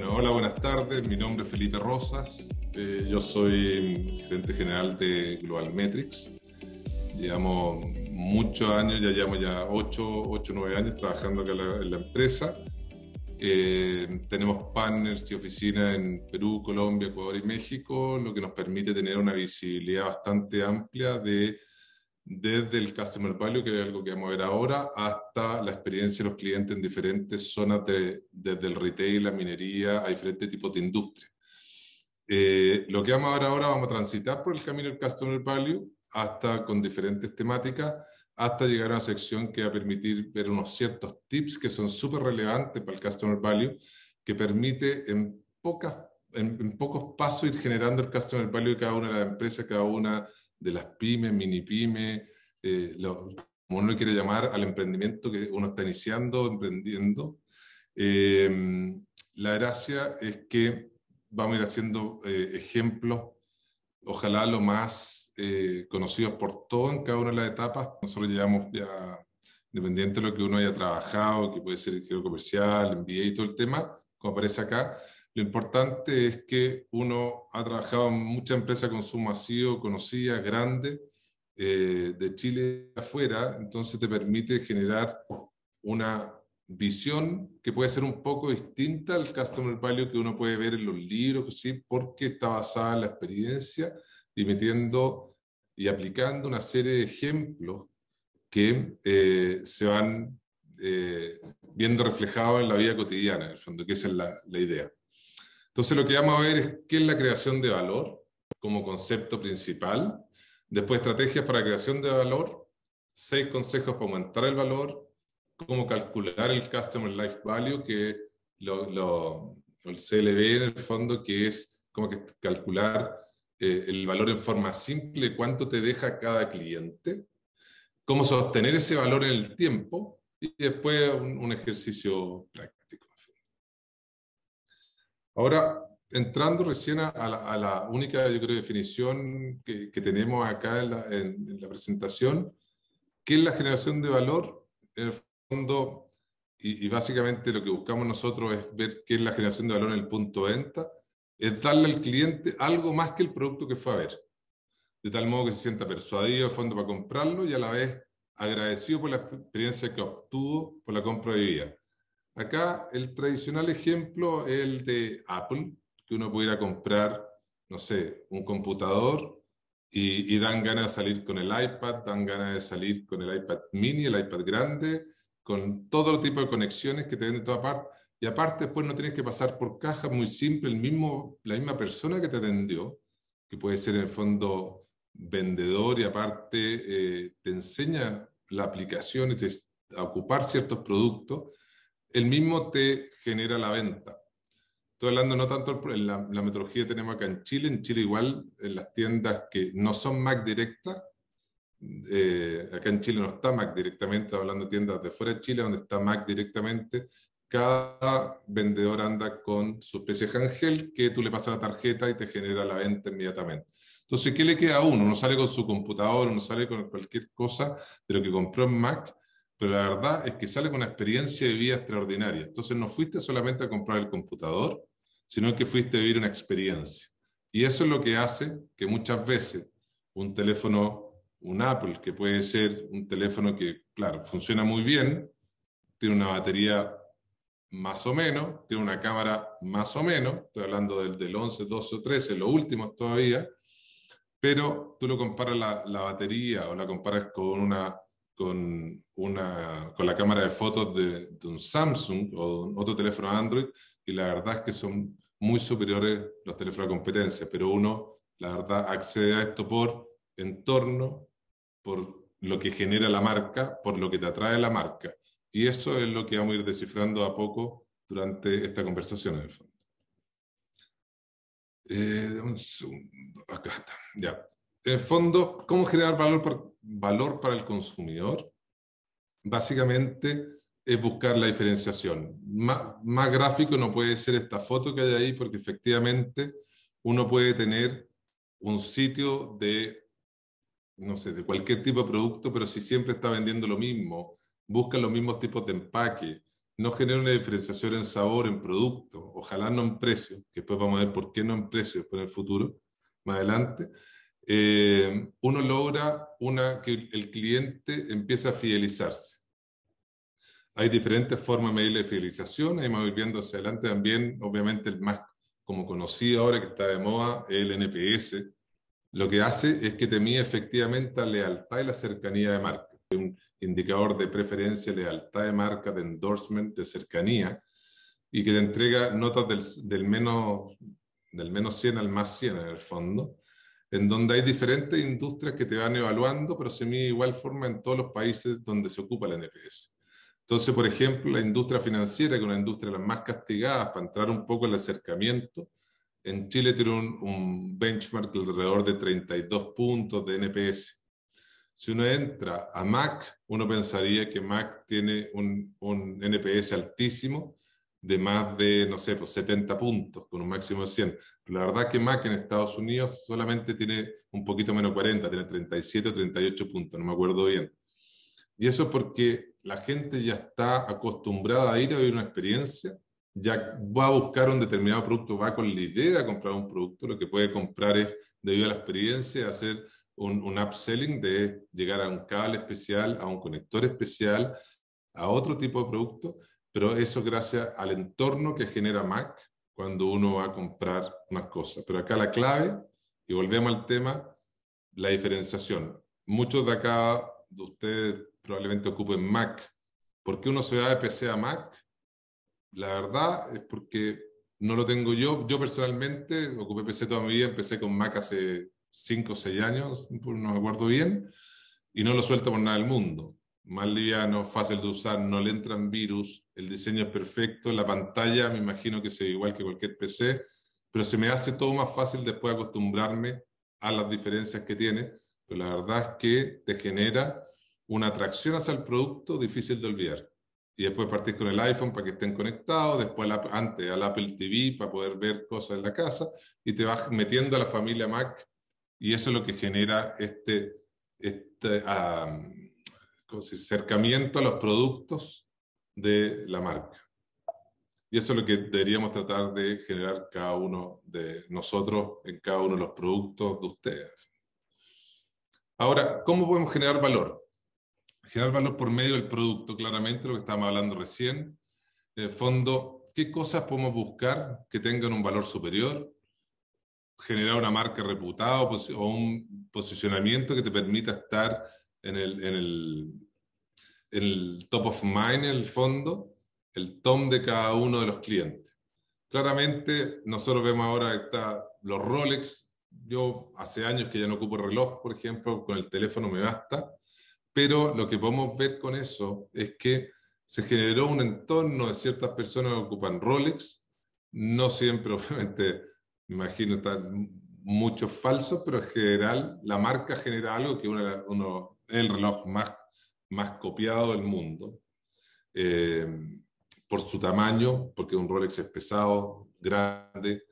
Bueno, hola, buenas tardes. Mi nombre es Felipe Rosas. Eh, yo soy gerente general de Global Metrics. Llevamos muchos años, ya llevamos ya 8 o 9 años trabajando acá en la, empresa. Eh, tenemos partners y oficinas en Perú, Colombia, Ecuador y México, lo que nos permite tener una visibilidad bastante amplia de desde el Customer Value, que es algo que vamos a ver ahora, hasta la experiencia de los clientes en diferentes zonas, de, desde el retail, la minería, a diferentes tipos de industria. Eh, lo que vamos a ver ahora, vamos a transitar por el camino del Customer Value, hasta con diferentes temáticas, hasta llegar a una sección que va a permitir ver unos ciertos tips que son súper relevantes para el Customer Value, que permite en, pocas, en, en pocos pasos ir generando el Customer Value de cada una de las empresas, cada una de las pymes, mini pymes, eh, como uno quiere llamar, al emprendimiento que uno está iniciando, emprendiendo. Eh, la gracia es que vamos a ir haciendo eh, ejemplos, ojalá lo más conocidos por todos en cada una de las etapas. Nosotros llevamos ya, independiente de lo que uno haya trabajado, que puede ser el comercial, MBA y todo el tema, como aparece acá, lo importante es que uno ha trabajado en muchas empresas de consumo masivo, conocidas, grandes, eh, de Chile afuera, entonces te permite generar una visión que puede ser un poco distinta al customer value que uno puede ver en los libros, ¿sí? porque está basada en la experiencia y metiendo y aplicando una serie de ejemplos que eh, se van eh, viendo reflejados en la vida cotidiana, en el fondo, que esa es la, la idea. Entonces lo que vamos a ver es qué es la creación de valor como concepto principal, después estrategias para creación de valor, seis consejos para aumentar el valor, cómo calcular el Customer Life Value, que lo, el CLV en el fondo, que es como que calcular eh, el valor en forma simple, cuánto te deja cada cliente, cómo sostener ese valor en el tiempo y después un ejercicio práctico. Ahora, entrando recién a la, única, yo creo, definición que, tenemos acá en la, presentación, ¿qué es la generación de valor? En el fondo, y, básicamente lo que buscamos nosotros es ver qué es la generación de valor en el punto venta, es darle al cliente algo más que el producto que fue a ver. De tal modo que se sienta persuadido al fondo para comprarlo y a la vez agradecido por la experiencia que obtuvo por la compra de vida. Acá el tradicional ejemplo es el de Apple, que uno pudiera comprar, no sé, un computador y, dan ganas de salir con el iPad, dan ganas de salir con el iPad mini, el iPad grande, con todo tipo de conexiones que te den de toda parte. Y aparte después no tienes que pasar por caja, muy simple, el mismo, la misma persona que te atendió, que puede ser en el fondo vendedor y aparte eh, te enseña la aplicación y te, a ocupar ciertos productos, el mismo te genera la venta. Estoy hablando no tanto en la, metodología que tenemos acá en Chile, en Chile igual, en las tiendas que no son Mac directas, eh, acá en Chile no está Mac directamente, estoy hablando de tiendas de fuera de Chile donde está Mac directamente, cada vendedor anda con su especie de ángel que tú le pasas la tarjeta y te genera la venta inmediatamente. Entonces, ¿qué le queda a uno? Uno sale con su computador, uno sale con cualquier cosa de lo que compró en Mac pero la verdad es que sale con una experiencia de vida extraordinaria. Entonces no fuiste solamente a comprar el computador, sino que fuiste a vivir una experiencia. Y eso es lo que hace que muchas veces un teléfono, un Apple, que puede ser un teléfono que, claro, funciona muy bien, tiene una batería más o menos, tiene una cámara más o menos, estoy hablando del, del 11, 12 o 13, lo último todavía, pero tú lo comparas la, la batería o la comparas con una con, una, con la cámara de fotos de, un Samsung o otro teléfono Android y la verdad es que son muy superiores los teléfonos de competencia, pero uno, la verdad, accede a esto por entorno, por lo que genera la marca, por lo que te atrae la marca. Y eso es lo que vamos a ir descifrando a poco durante esta conversación, en el fondo. Eh, un segundo, acá está, ya. En el fondo, ¿cómo generar valor por, valor para el consumidor, básicamente es buscar la diferenciación. Más, gráfico no puede ser esta foto que hay ahí, porque efectivamente uno puede tener un sitio de, no sé, de cualquier tipo de producto, pero si siempre está vendiendo lo mismo, busca los mismos tipos de empaque, no genera una diferenciación en sabor, en producto, ojalá no en precio, que después vamos a ver por qué no en precio después en el futuro, más adelante, eh, uno logra una, que el cliente empieza a fidelizarse. Hay diferentes formas de medir la fidelización, ahí vamos viendo hacia adelante también, obviamente el más como conocido ahora que está de moda, el NPS, lo que hace es que te mide efectivamente la lealtad y la cercanía de marca. Un indicador de preferencia, lealtad de marca, de endorsement, de cercanía, y que te entrega notas del, menos, del menos 100 al más 100 en el fondo, en donde hay diferentes industrias que te van evaluando, pero se mide de igual forma en todos los países donde se ocupa el NPS. Entonces, por ejemplo, la industria financiera, que es una industria de las más castigadas para entrar un poco en el acercamiento, en Chile tiene un, benchmark de alrededor de 32 puntos de NPS. Si uno entra a Mac, uno pensaría que Mac tiene un, un NPS altísimo, de más de, no sé, pues 70 puntos, con un máximo de 100. Pero la verdad que Mac en Estados Unidos solamente tiene un poquito menos 40, tiene 37 o 38 puntos, no me acuerdo bien. Y eso porque la gente ya está acostumbrada a ir a vivir una experiencia, ya va a buscar un determinado producto, va con la idea de comprar un producto, lo que puede comprar es, debido a la experiencia, hacer un, upselling de llegar a un cable especial, a un conector especial, a otro tipo de producto, pero eso gracias al entorno que genera Mac cuando uno va a comprar unas cosas. Pero acá la clave, y volvemos al tema, la diferenciación. Muchos de acá, de ustedes probablemente ocupen Mac. ¿Por qué uno se va de PC a Mac? La verdad es porque no lo tengo yo. Yo personalmente ocupé PC toda mi vida, empecé con Mac hace 5 o 6 años, no me acuerdo bien, y no lo suelto por nada del mundo. Más liviano, fácil de usar, no le entran virus, el diseño es perfecto, la pantalla me imagino que es igual que cualquier PC, pero se me hace todo más fácil después acostumbrarme a las diferencias que tiene, pero la verdad es que te genera una atracción hacia el producto difícil de olvidar. Y después partir con el iPhone para que estén conectados, después antes al Apple TV para poder ver cosas en la casa y te vas metiendo a la familia Mac y eso es lo que genera este, este acercamiento a los productos de la marca. Y eso es lo que deberíamos tratar de generar cada uno de nosotros en cada uno de los productos de ustedes. Ahora, ¿cómo podemos generar valor? Generar valor por medio del producto, claramente, lo que estábamos hablando recién. En el fondo, ¿qué cosas podemos buscar que tengan un valor superior? Generar una marca reputada o un posicionamiento que te permita estar en el, en el, en el top of mind, en el fondo, el tom de cada uno de los clientes. Claramente, nosotros vemos ahora está los Rolex. Yo hace años que ya no ocupo reloj, por ejemplo, con el teléfono me basta pero lo que podemos ver con eso es que se generó un entorno de ciertas personas que ocupan Rolex, no siempre, obviamente, me imagino están muchos falsos, pero en general la marca genera algo que uno, uno es el reloj más, más copiado del mundo, eh, por su tamaño, porque un Rolex es pesado, grande,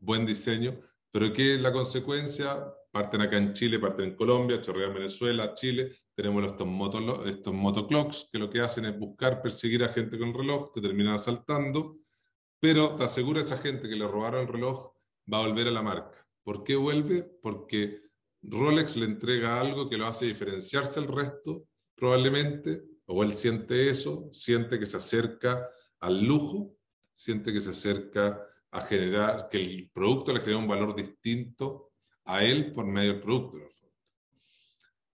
buen diseño, pero que la consecuencia parten acá en Chile, parten en Colombia, chorrean Venezuela, Chile, tenemos estos, moto, estos motoclocks que lo que hacen es buscar perseguir a gente con el reloj, te terminan asaltando, pero te asegura esa gente que le robaron el reloj va a volver a la marca. ¿Por qué vuelve? Porque Rolex le entrega algo que lo hace diferenciarse al resto, probablemente, o él siente eso, siente que se acerca al lujo, siente que se acerca a generar, que el producto le genera un valor distinto a él por medio del producto.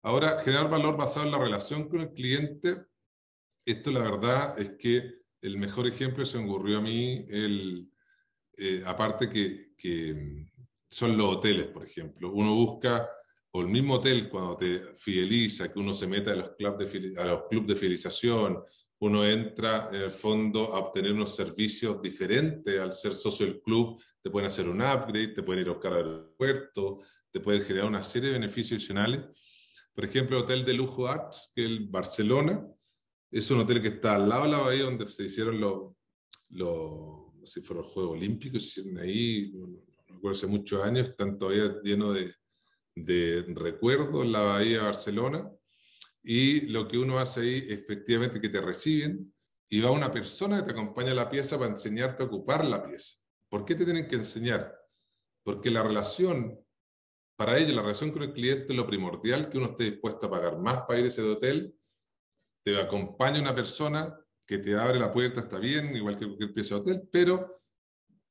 Ahora, generar valor basado en la relación con el cliente, esto la verdad es que el mejor ejemplo se me ocurrió a mí, el, eh, aparte que, que, son los hoteles, por ejemplo. Uno busca, o el mismo hotel cuando te fideliza, que uno se meta a los clubes de, a los clubes de fidelización, uno entra en el fondo a obtener unos servicios diferentes al ser socio del club, te pueden hacer un upgrade, te pueden ir a buscar al aeropuerto, te pueden generar una serie de beneficios adicionales. Por ejemplo, el Hotel de Lujo Arts, que es el Barcelona, es un hotel que está al lado de la bahía donde se hicieron los, Juegos Olímpicos, hicieron ahí, no, recuerdo hace muchos años, están todavía llenos de, de recuerdos la bahía de Barcelona. Y lo que uno hace ahí, efectivamente, que te reciben, y va una persona que te acompaña a la pieza para enseñarte a ocupar la pieza. ¿Por qué te tienen que enseñar? Porque la relación, para ellos, la relación con el cliente es lo primordial, que uno esté dispuesto a pagar más para ir a ese hotel, te acompaña una persona que te abre la puerta, está bien, igual que cualquier pieza de hotel, pero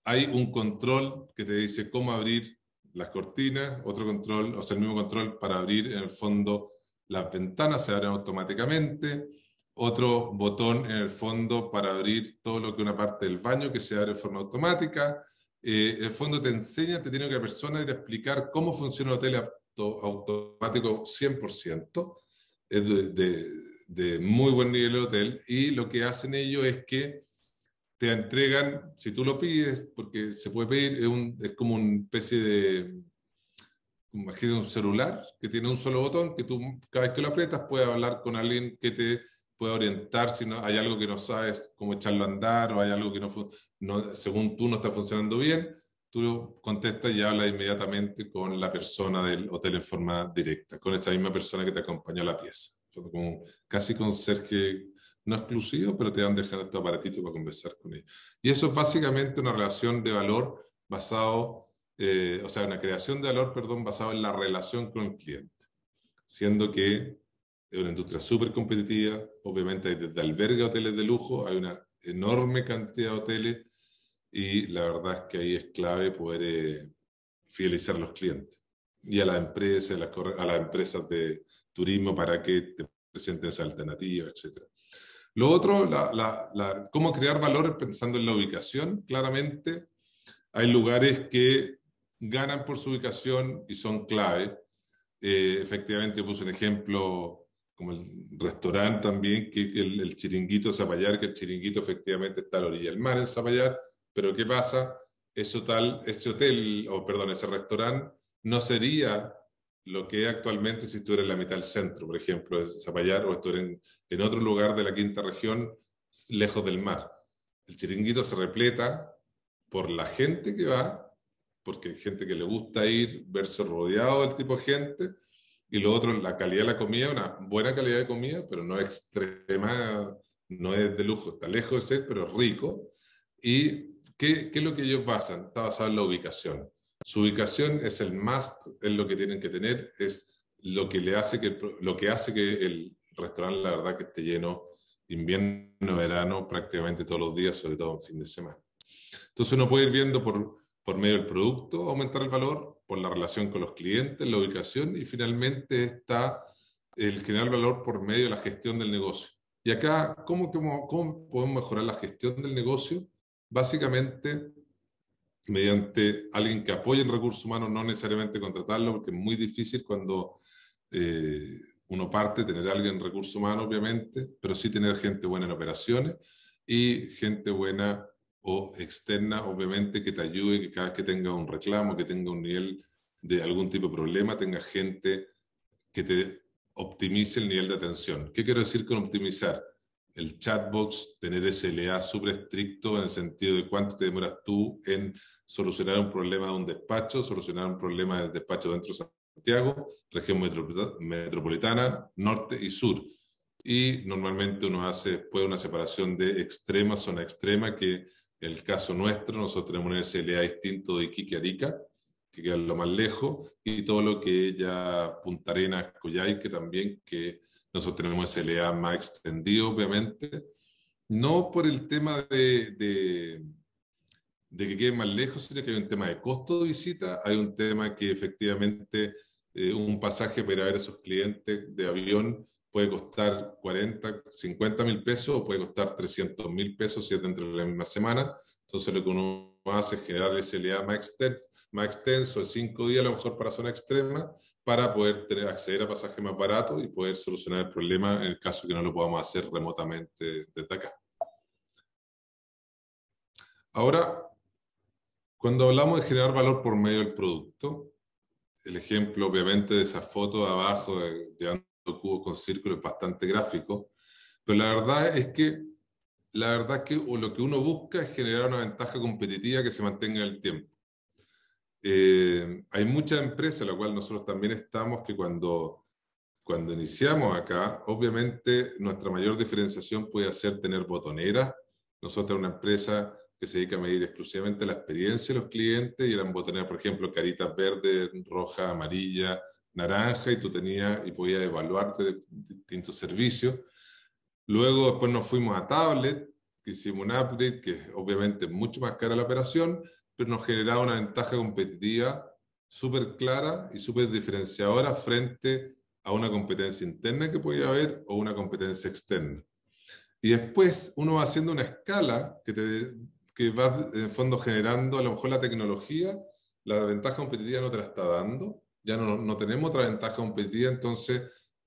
hay un control que te dice cómo abrir las cortinas, otro control, o sea, el mismo control para abrir en el fondo las ventanas, se abren automáticamente, otro botón en el fondo para abrir todo lo que es una parte del baño que se abre de forma automática. Eh, el fondo te enseña, te tiene que la persona ir a explicar cómo funciona el hotel automático 100%, es de, de, muy buen nivel el hotel, y lo que hacen ellos es que te entregan, si tú lo pides, porque se puede pedir, es, un, es como una especie de, imagínate un celular que tiene un solo botón, que tú cada vez que lo aprietas puedes hablar con alguien que te puede orientar si no, hay algo que no sabes cómo echarlo a andar o hay algo que no, no según tú no está funcionando bien, tú contestas y hablas inmediatamente con la persona del hotel en forma directa, con esta misma persona que te acompañó a la pieza. Como, casi con Sergio no exclusivo, pero te van dejando este aparatito para conversar con ellos. Y eso es básicamente una relación de valor basado, eh, o sea, una creación de valor, perdón, basado en la relación con el cliente. Siendo que es una industria súper competitiva, obviamente hay desde albergue hoteles de lujo, hay una enorme cantidad de hoteles y la verdad es que ahí es clave poder eh, fidelizar a los clientes y a las empresas, a las, empresas de turismo para que te presenten esa alternativa, etc. Lo otro, la, cómo crear valores pensando en la ubicación. Claramente, hay lugares que ganan por su ubicación y son clave. Eh, efectivamente, puse un ejemplo como el restaurante también, que el, el chiringuito Zapallar, que el chiringuito efectivamente está a la orilla del mar en Zapallar, pero ¿qué pasa? Eso tal, ese hotel, o perdón, ese restaurante no sería lo que actualmente si eres en la mitad del centro, por ejemplo, de Zapallar, o estuviera en, en otro lugar de la quinta región, lejos del mar. El chiringuito se repleta por la gente que va, porque hay gente que le gusta ir, verse rodeado del tipo de gente, y lo otro, la calidad de la comida, una buena calidad de comida, pero no extrema, no es de lujo, está lejos de ser, pero rico. ¿Y qué, qué es lo que ellos basan? Está basado en la ubicación. Su ubicación es el must, es lo que tienen que tener, es lo que, le hace que, lo que hace que el restaurante, la verdad, que esté lleno invierno, verano, prácticamente todos los días, sobre todo en fin de semana. Entonces uno puede ir viendo por, por medio del producto aumentar el valor, por la relación con los clientes, la ubicación y finalmente está el generar valor por medio de la gestión del negocio. Y acá, ¿cómo, cómo, cómo podemos mejorar la gestión del negocio? Básicamente mediante alguien que apoye el recurso humano, no necesariamente contratarlo, porque es muy difícil cuando eh, uno parte tener a alguien en recursos humanos, obviamente, pero sí tener gente buena en operaciones y gente buena o externa, obviamente, que te ayude, que cada vez que tenga un reclamo, que tenga un nivel de algún tipo de problema, tenga gente que te optimice el nivel de atención. ¿Qué quiero decir con optimizar? El chatbox, tener SLA súper estricto en el sentido de cuánto te demoras tú en solucionar un problema de un despacho, solucionar un problema del despacho dentro de Santiago, región metropolitana, norte y sur. Y normalmente uno hace después una separación de extrema, zona extrema, que en el caso nuestro, nosotros tenemos un SLA distinto de Iquique Arica, que queda lo más lejos, y todo lo que ya Punta Arenas, Coyhai, que también que nosotros tenemos SLA más extendido, obviamente, no por el tema de, de, que quede más lejos, sino que hay un tema de costo de visita, hay un tema que efectivamente eh, un pasaje para ver a esos clientes de avión puede costar 40, 50 mil pesos o puede costar 300 mil pesos si es dentro de la misma semana. Entonces lo que uno hace es generar ese más extenso, más extenso, cinco días a lo mejor para zona extrema, para poder acceder a pasajes más baratos y poder solucionar el problema en el caso que no lo podamos hacer remotamente desde acá. Ahora, cuando hablamos de generar valor por medio del producto, el ejemplo obviamente de esa foto de abajo de, de cubos con círculos es bastante gráfico, pero la verdad es que la verdad es que lo que uno busca es generar una ventaja competitiva que se mantenga en el tiempo. Eh, hay muchas empresas, la cual nosotros también estamos, que cuando cuando iniciamos acá, obviamente nuestra mayor diferenciación puede ser tener botoneras. Nosotros una empresa que se dedica a medir exclusivamente la experiencia de los clientes y eran botoneras, por ejemplo, caritas verdes, roja, amarilla, naranja y tú tenías y podías evaluarte de distintos servicios. Luego después nos fuimos a tablet, que hicimos un upgrade, que obviamente es mucho más cara la operación, pero nos generaba una ventaja competitiva súper clara y súper diferenciadora frente a una competencia interna que podía haber o una competencia externa. Y después uno va haciendo una escala que, te, que va en fondo generando a lo mejor la tecnología, la ventaja competitiva no te la está dando, ya no, no tenemos otra ventaja competitiva, entonces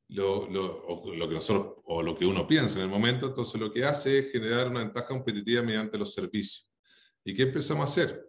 lo, lo, lo, que nosotros, o lo que uno piensa en el momento, entonces lo que hace es generar una ventaja competitiva mediante los servicios. ¿Y qué empezamos a hacer?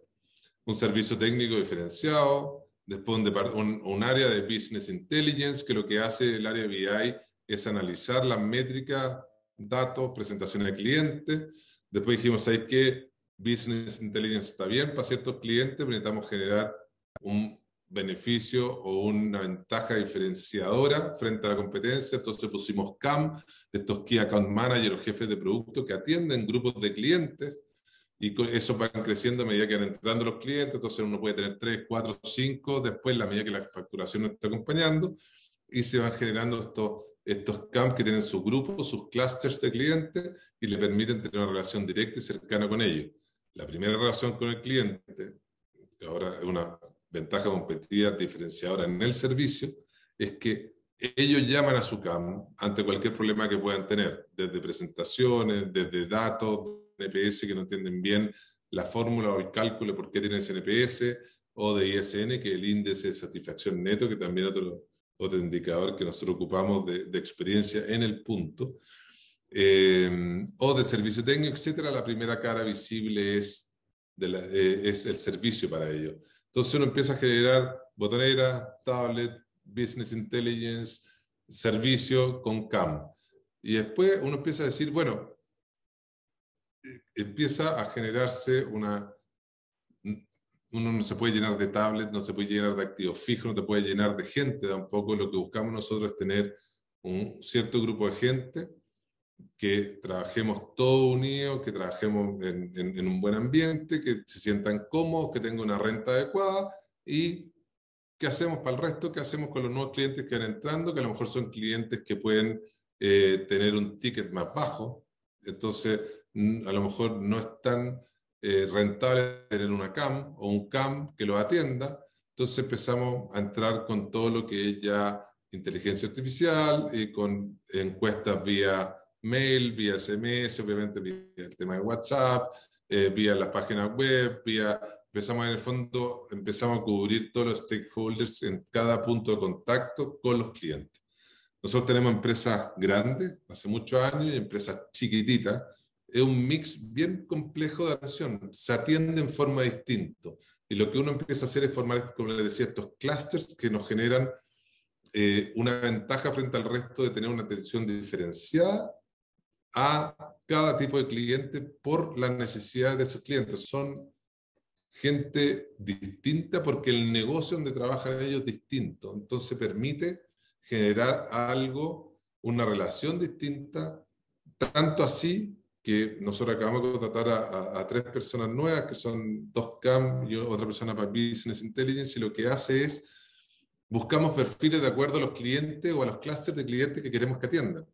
Un servicio técnico diferenciado, Después un, un, área de Business Intelligence, que lo que hace el área BI es analizar las métricas, datos, presentaciones de clientes. Después dijimos, ¿sabes qué? Business Intelligence está bien para ciertos clientes, pero necesitamos generar un beneficio o una ventaja diferenciadora frente a la competencia. Entonces pusimos CAM, estos Key Account Manager o jefes de producto que atienden grupos de clientes y eso van creciendo a medida que van entrando los clientes, entonces uno puede tener 3, 4, 5, después la medida que la facturación nos está acompañando, y se van generando estos, estos camps que tienen sus grupos, sus clusters de clientes, y le permiten tener una relación directa y cercana con ellos. La primera relación con el cliente, que ahora es una ventaja competitiva diferenciadora en el servicio, es que ellos llaman a su CAM ante cualquier problema que puedan tener, desde presentaciones, desde datos, NPS que no entienden bien la fórmula o el cálculo por qué tienen ese NPS, o de ISN, que es el índice de satisfacción neto, que también es otro, otro indicador que nosotros ocupamos de, de experiencia en el punto, eh, o de servicio técnico, etcétera. La primera cara visible es, de la, eh, es el servicio para ello. Entonces uno empieza a generar botonera, tablet, business intelligence, servicio con CAM. Y después uno empieza a decir, bueno, empieza a generarse una... Uno no se puede llenar de tablets, no se puede llenar de activos fijos, no te puede llenar de gente tampoco. Lo que buscamos nosotros es tener un cierto grupo de gente que trabajemos todo unidos, que trabajemos en, un buen ambiente, que se sientan cómodos, que tengan una renta adecuada y qué hacemos para el resto, qué hacemos con los nuevos clientes que van entrando, que a lo mejor son clientes que pueden eh, tener un ticket más bajo. Entonces, a lo mejor no es tan eh, rentable tener una CAM o un CAM que lo atienda. Entonces empezamos a entrar con todo lo que es ya inteligencia artificial, y con encuestas vía mail, vía SMS, obviamente vía el tema de WhatsApp, eh, vía las páginas web, vía empezamos en el fondo, empezamos a cubrir todos los stakeholders en cada punto de contacto con los clientes. Nosotros tenemos empresas grandes, hace muchos años, y empresas chiquititas, es un mix bien complejo de atención, se atiende en forma distinta. Y lo que uno empieza a hacer es formar, como les decía, estos clusters que nos generan eh, una ventaja frente al resto de tener una atención diferenciada a cada tipo de cliente por la necesidad de esos clientes. Son gente distinta porque el negocio donde trabajan ellos es distinto. Entonces permite generar algo, una relación distinta, tanto así que nosotros acabamos de contratar a, a, tres personas nuevas, que son dos CAM y otra persona para Business Intelligence, y lo que hace es, buscamos perfiles de acuerdo a los clientes o a los clusters de clientes que queremos que atiendan.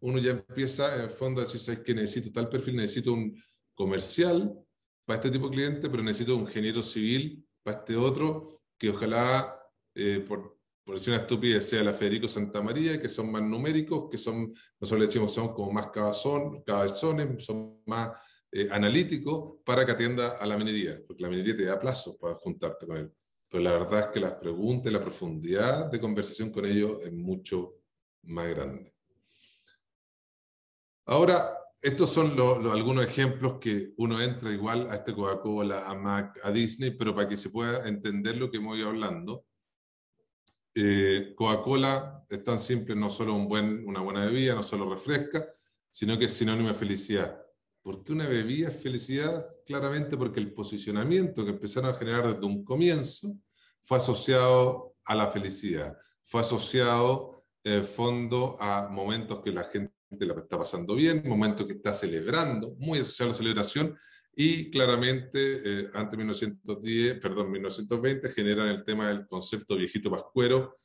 Uno ya empieza, en el fondo, a decir, ¿sabes qué? Necesito tal perfil, necesito un comercial para este tipo de cliente, pero necesito un ingeniero civil para este otro, que ojalá, eh, por, por decir una estupidez, sea la Federico Santa María, que son más numéricos, que son, nosotros le decimos, son como más cabezón, cabezones, son más eh, analíticos para que atienda a la minería, porque la minería te da plazo para juntarte con él. Pero la verdad es que las preguntas y la profundidad de conversación con ellos es mucho más grande. Ahora, estos son algunos ejemplos que uno entra igual a este Coca-Cola, a Mac, a Disney, pero para que se pueda entender lo que hemos ido hablando, eh, Coca-Cola es tan simple, no solo un buen, una buena bebida, no solo refresca, sino que es sinónimo de felicidad. ¿Por qué una bebida es felicidad? Claramente porque el posicionamiento que empezaron a generar desde un comienzo fue asociado a la felicidad, fue asociado en fondo a momentos que la gente la está pasando bien, momentos que está celebrando, muy asociado a la celebración, y claramente eh, antes 1910, perdón, 1920 generan el tema del concepto viejito pascuero.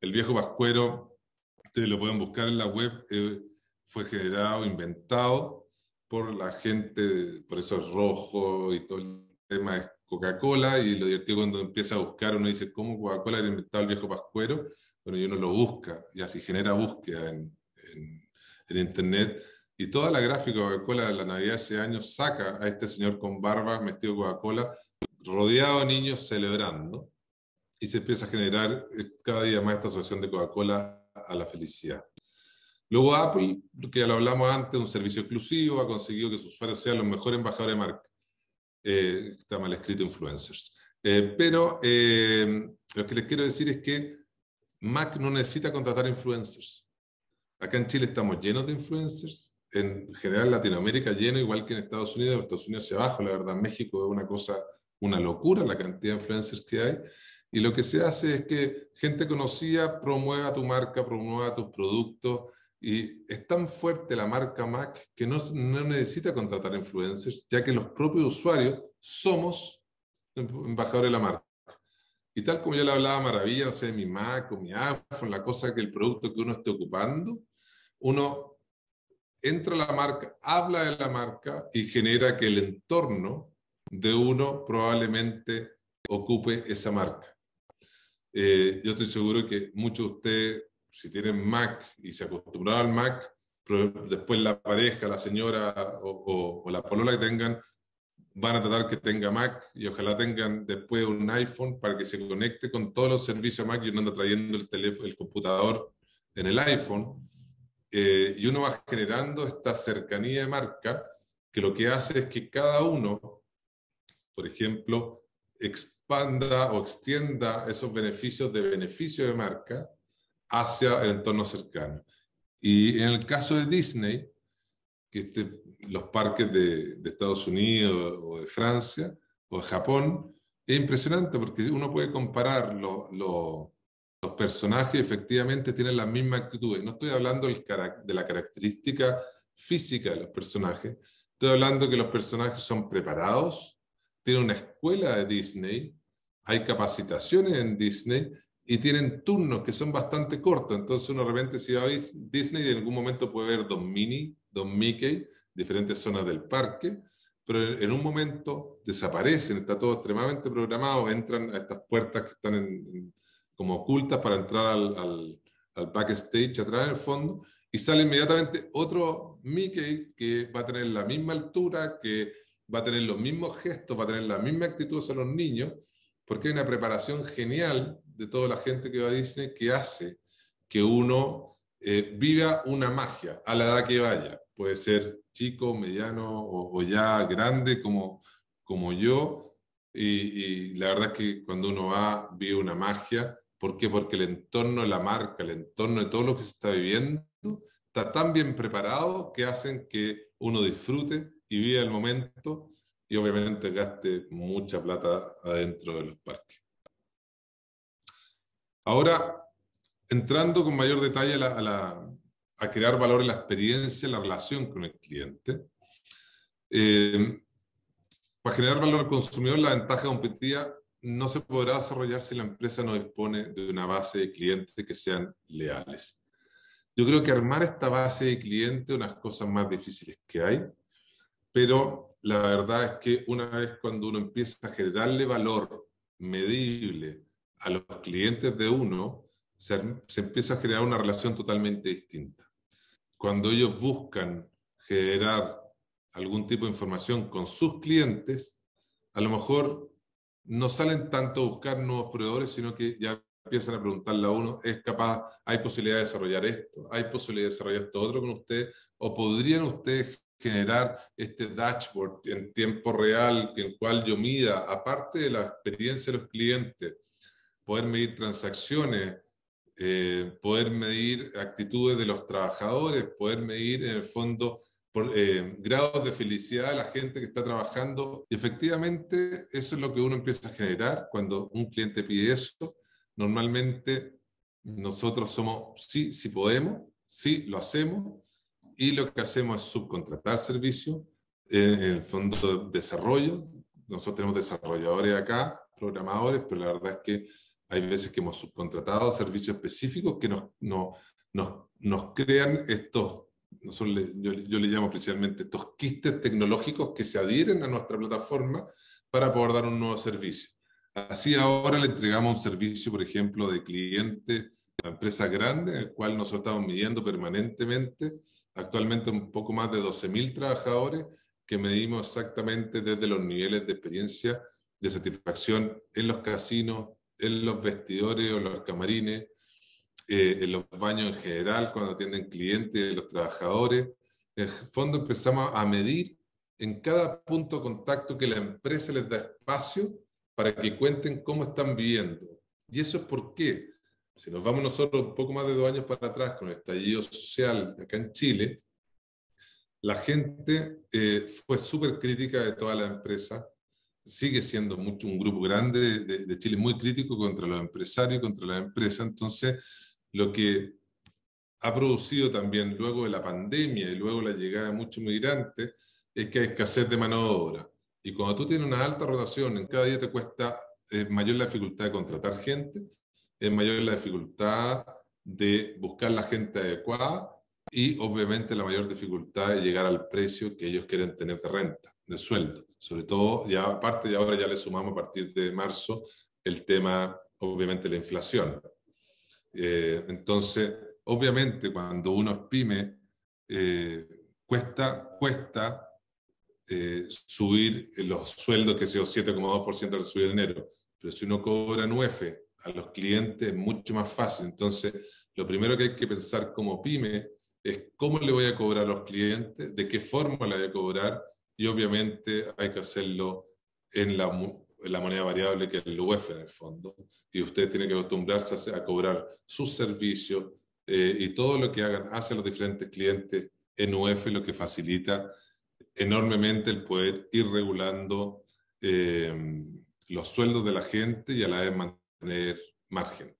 El viejo pascuero, ustedes lo pueden buscar en la web, eh, fue generado, inventado por la gente, por eso es rojo y todo el tema es Coca-Cola, y lo divertido cuando empieza a buscar, uno dice, ¿cómo Coca-Cola ha inventado el viejo pascuero? Bueno, y uno lo busca, y así genera búsqueda en, en, en Internet, y toda la gráfica Coca-Cola de la Navidad de ese año saca a este señor con barba, vestido Coca-Cola, rodeado de niños celebrando, y se empieza a generar eh, cada día más esta asociación de Coca-Cola a la felicidad. Luego Apple, que ya lo hablamos antes, un servicio exclusivo, ha conseguido que sus usuarios sean los mejores embajadores de marca. Eh, está mal escrito influencers. Eh, pero lo que les quiero decir es que Mac no necesita contratar influencers. Acá en Chile estamos llenos de influencers, en general en Latinoamérica lleno, igual que en Estados Unidos, Estados Unidos hacia abajo, la verdad, México es una cosa, una locura la cantidad de influencers que hay. Y lo que se hace es que gente conocida promueva tu marca, promueva tus productos. Y es tan fuerte la marca Mac que no, no necesita contratar influencers, ya que los propios usuarios somos embajadores de la marca. Y tal como yo le hablaba maravilla, no sé, mi Mac o mi iPhone, la cosa que el producto que uno esté ocupando, uno entra la marca, habla de la marca y genera que el entorno de uno probablemente ocupe esa marca. Eh, yo estoy seguro que muchos de ustedes, si tienen Mac y se acostumbraron al Mac, después la pareja, la señora o, la polola que tengan, van a tratar que tenga Mac y ojalá tengan después un iPhone para que se conecte con todos los servicios Mac y uno anda trayendo el teléfono, el computador en el iPhone eh, y uno va generando esta cercanía de marca que lo que hace es que cada uno, por ejemplo, expanda o extienda esos beneficios de beneficio de marca hacia el entorno cercano. Y en el caso de Disney, que este, los parques de, Estados Unidos o de Francia o de Japón, es impresionante porque uno puede comparar los los personajes efectivamente tienen las mismas actitudes. No estoy hablando de la característica física de los personajes, estoy hablando que los personajes son preparados, tienen una escuela de Disney, hay capacitaciones en Disney y tienen turnos que son bastante cortos. Entonces uno de repente si va a Disney en algún momento puede ver Don Minnie, Don Mickey, diferentes zonas del parque, pero en un momento desaparecen, está todo extremadamente programado, entran a estas puertas que están en como ocultas para entrar al, al, al backstage atrás en el fondo, y sale inmediatamente otro Mickey que va a tener la misma altura, que va a tener los mismos gestos, va a tener la misma actitud hacia los niños, porque hay una preparación genial de toda la gente que va a Disney que hace que uno eh, viva una magia a la edad que vaya. Puede ser chico, mediano o, o ya grande como, como yo. Y, y, la verdad es que cuando uno va, vive una magia ¿Por qué? Porque el entorno de la marca, el entorno de todo lo que se está viviendo, está tan bien preparado que hacen que uno disfrute y viva el momento y obviamente gaste mucha plata adentro de los parques. Ahora, entrando con mayor detalle a, crear valor en la experiencia, en la relación con el cliente, eh, para generar valor al consumidor, la ventaja competitiva no se podrá desarrollar si la empresa no dispone de una base de clientes que sean leales. Yo creo que armar esta base de clientes es una de las cosas más difíciles que hay, pero la verdad es que una vez cuando uno empieza a generarle valor medible a los clientes de uno, se, empieza a generar una relación totalmente distinta. Cuando ellos buscan generar algún tipo de información con sus clientes, a lo mejor no salen tanto a buscar nuevos proveedores, sino que ya empiezan a preguntarle a uno, ¿es capaz, hay posibilidad de desarrollar esto? ¿Hay posibilidad de desarrollar esto otro con usted? ¿O podrían ustedes generar este dashboard en tiempo real en el cual yo mida, aparte de la experiencia de los clientes, poder medir transacciones, eh, poder medir actitudes de los trabajadores, poder medir en el fondo por, eh, grados de felicidad de la gente que está trabajando. Y efectivamente, eso es lo que uno empieza a generar cuando un cliente pide eso. Normalmente nosotros somos, sí, sí podemos, sí, lo hacemos, y lo que hacemos es subcontratar servicios, en el fondo de desarrollo. Nosotros tenemos desarrolladores acá, programadores, pero la verdad es que hay veces que hemos subcontratado servicios específicos que nos, nos, nos crean estos, yo, yo le llamo especialmente estos quistes tecnológicos que se adhieren a nuestra plataforma para poder dar un nuevo servicio. Así ahora le entregamos un servicio, por ejemplo, de cliente a empresas grandes, el cual nosotros estamos midiendo permanentemente, actualmente un poco más de 12.000 trabajadores, que medimos exactamente desde los niveles de experiencia de satisfacción en los casinos, en los vestidores o los camarines, eh, en los baños en general, cuando atienden clientes los trabajadores. En el fondo empezamos a medir en cada punto de contacto que la empresa les da espacio para que cuenten cómo están viviendo. Y eso es por qué. Si nos vamos nosotros un poco más de dos años para atrás con el estallido social acá en Chile, la gente eh, fue súper crítica de toda la empresa. Sigue siendo mucho, un grupo grande de, de, Chile muy crítico contra los empresarios contra la empresa. Entonces, lo que ha producido también luego de la pandemia y luego la llegada de muchos migrantes es que hay escasez de mano de obra. Y cuando tú tienes una alta rotación, en cada día te cuesta es mayor la dificultad de contratar gente, es mayor la dificultad de buscar la gente adecuada y obviamente la mayor dificultad de llegar al precio que ellos quieren tener de renta, de sueldo. Sobre todo, ya aparte de ahora ya le sumamos a partir de marzo el tema, obviamente, la inflación. Eh, entonces, obviamente, cuando uno es pyme, eh, cuesta, cuesta eh, subir los sueldos, que sea 7,2% del subir enero. Pero si uno cobra en UF a los clientes es mucho más fácil. Entonces, lo primero que hay que pensar como pyme es cómo le voy a cobrar a los clientes, de qué forma le voy a cobrar y obviamente hay que hacerlo en la, la moneda variable que es el UF en el fondo. Y usted tiene que acostumbrarse a, cobrar sus servicios eh, y todo lo que hagan hacia los diferentes clientes en UF, lo que facilita enormemente el poder ir regulando eh, los sueldos de la gente y a la vez mantener margen.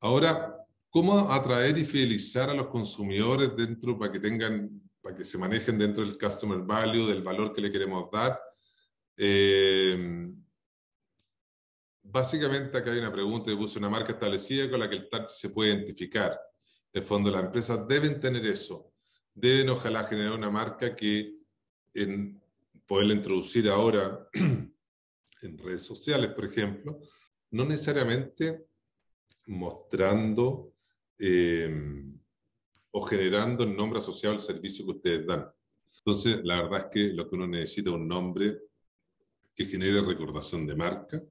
Ahora, ¿cómo atraer y fidelizar a los consumidores dentro para que tengan, para que se manejen dentro del customer value, del valor que le queremos dar? Eh, básicamente acá hay una pregunta que puse una marca establecida con la que el target se puede identificar. De fondo, las empresas deben tener eso deben ojalá generar una marca que en poderla introducir ahora en redes sociales, por ejemplo, no necesariamente mostrando eh, o generando el nombre asociado al servicio que ustedes dan. Entonces, la verdad es que lo que uno necesita es un nombre que genere recordación de marca,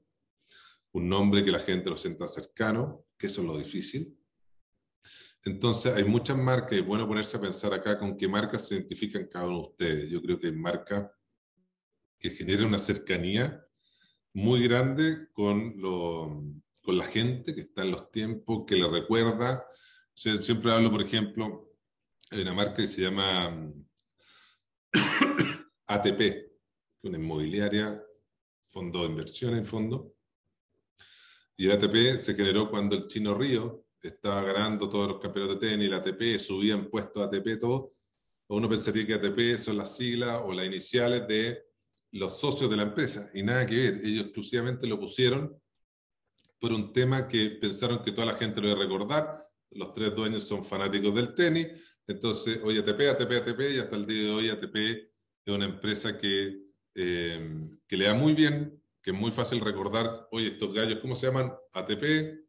un nombre que la gente lo sienta cercano, que eso es lo difícil, entonces, hay muchas marcas y es bueno ponerse a pensar acá con qué marcas se identifican cada uno de ustedes. Yo creo que hay marcas que generan una cercanía muy grande con, lo, con la gente que está en los tiempos, que le recuerda. siempre hablo, por ejemplo, hay una marca que se llama ATP, que es una inmobiliaria, fondo de inversión en fondo. Y ATP se generó cuando el chino Río estaba ganando todos los campeonatos de tenis, la ATP, subían puestos ATP todo, uno pensaría que ATP son las siglas o las iniciales de los socios de la empresa, y nada que ver, ellos exclusivamente lo pusieron por un tema que pensaron que toda la gente lo iba a recordar, los tres dueños son fanáticos del tenis, entonces, hoy ATP, ATP, ATP, y hasta el día de hoy ATP es una empresa que, eh, que le da muy bien, que es muy fácil recordar, oye, estos gallos, ¿cómo se llaman? ATP,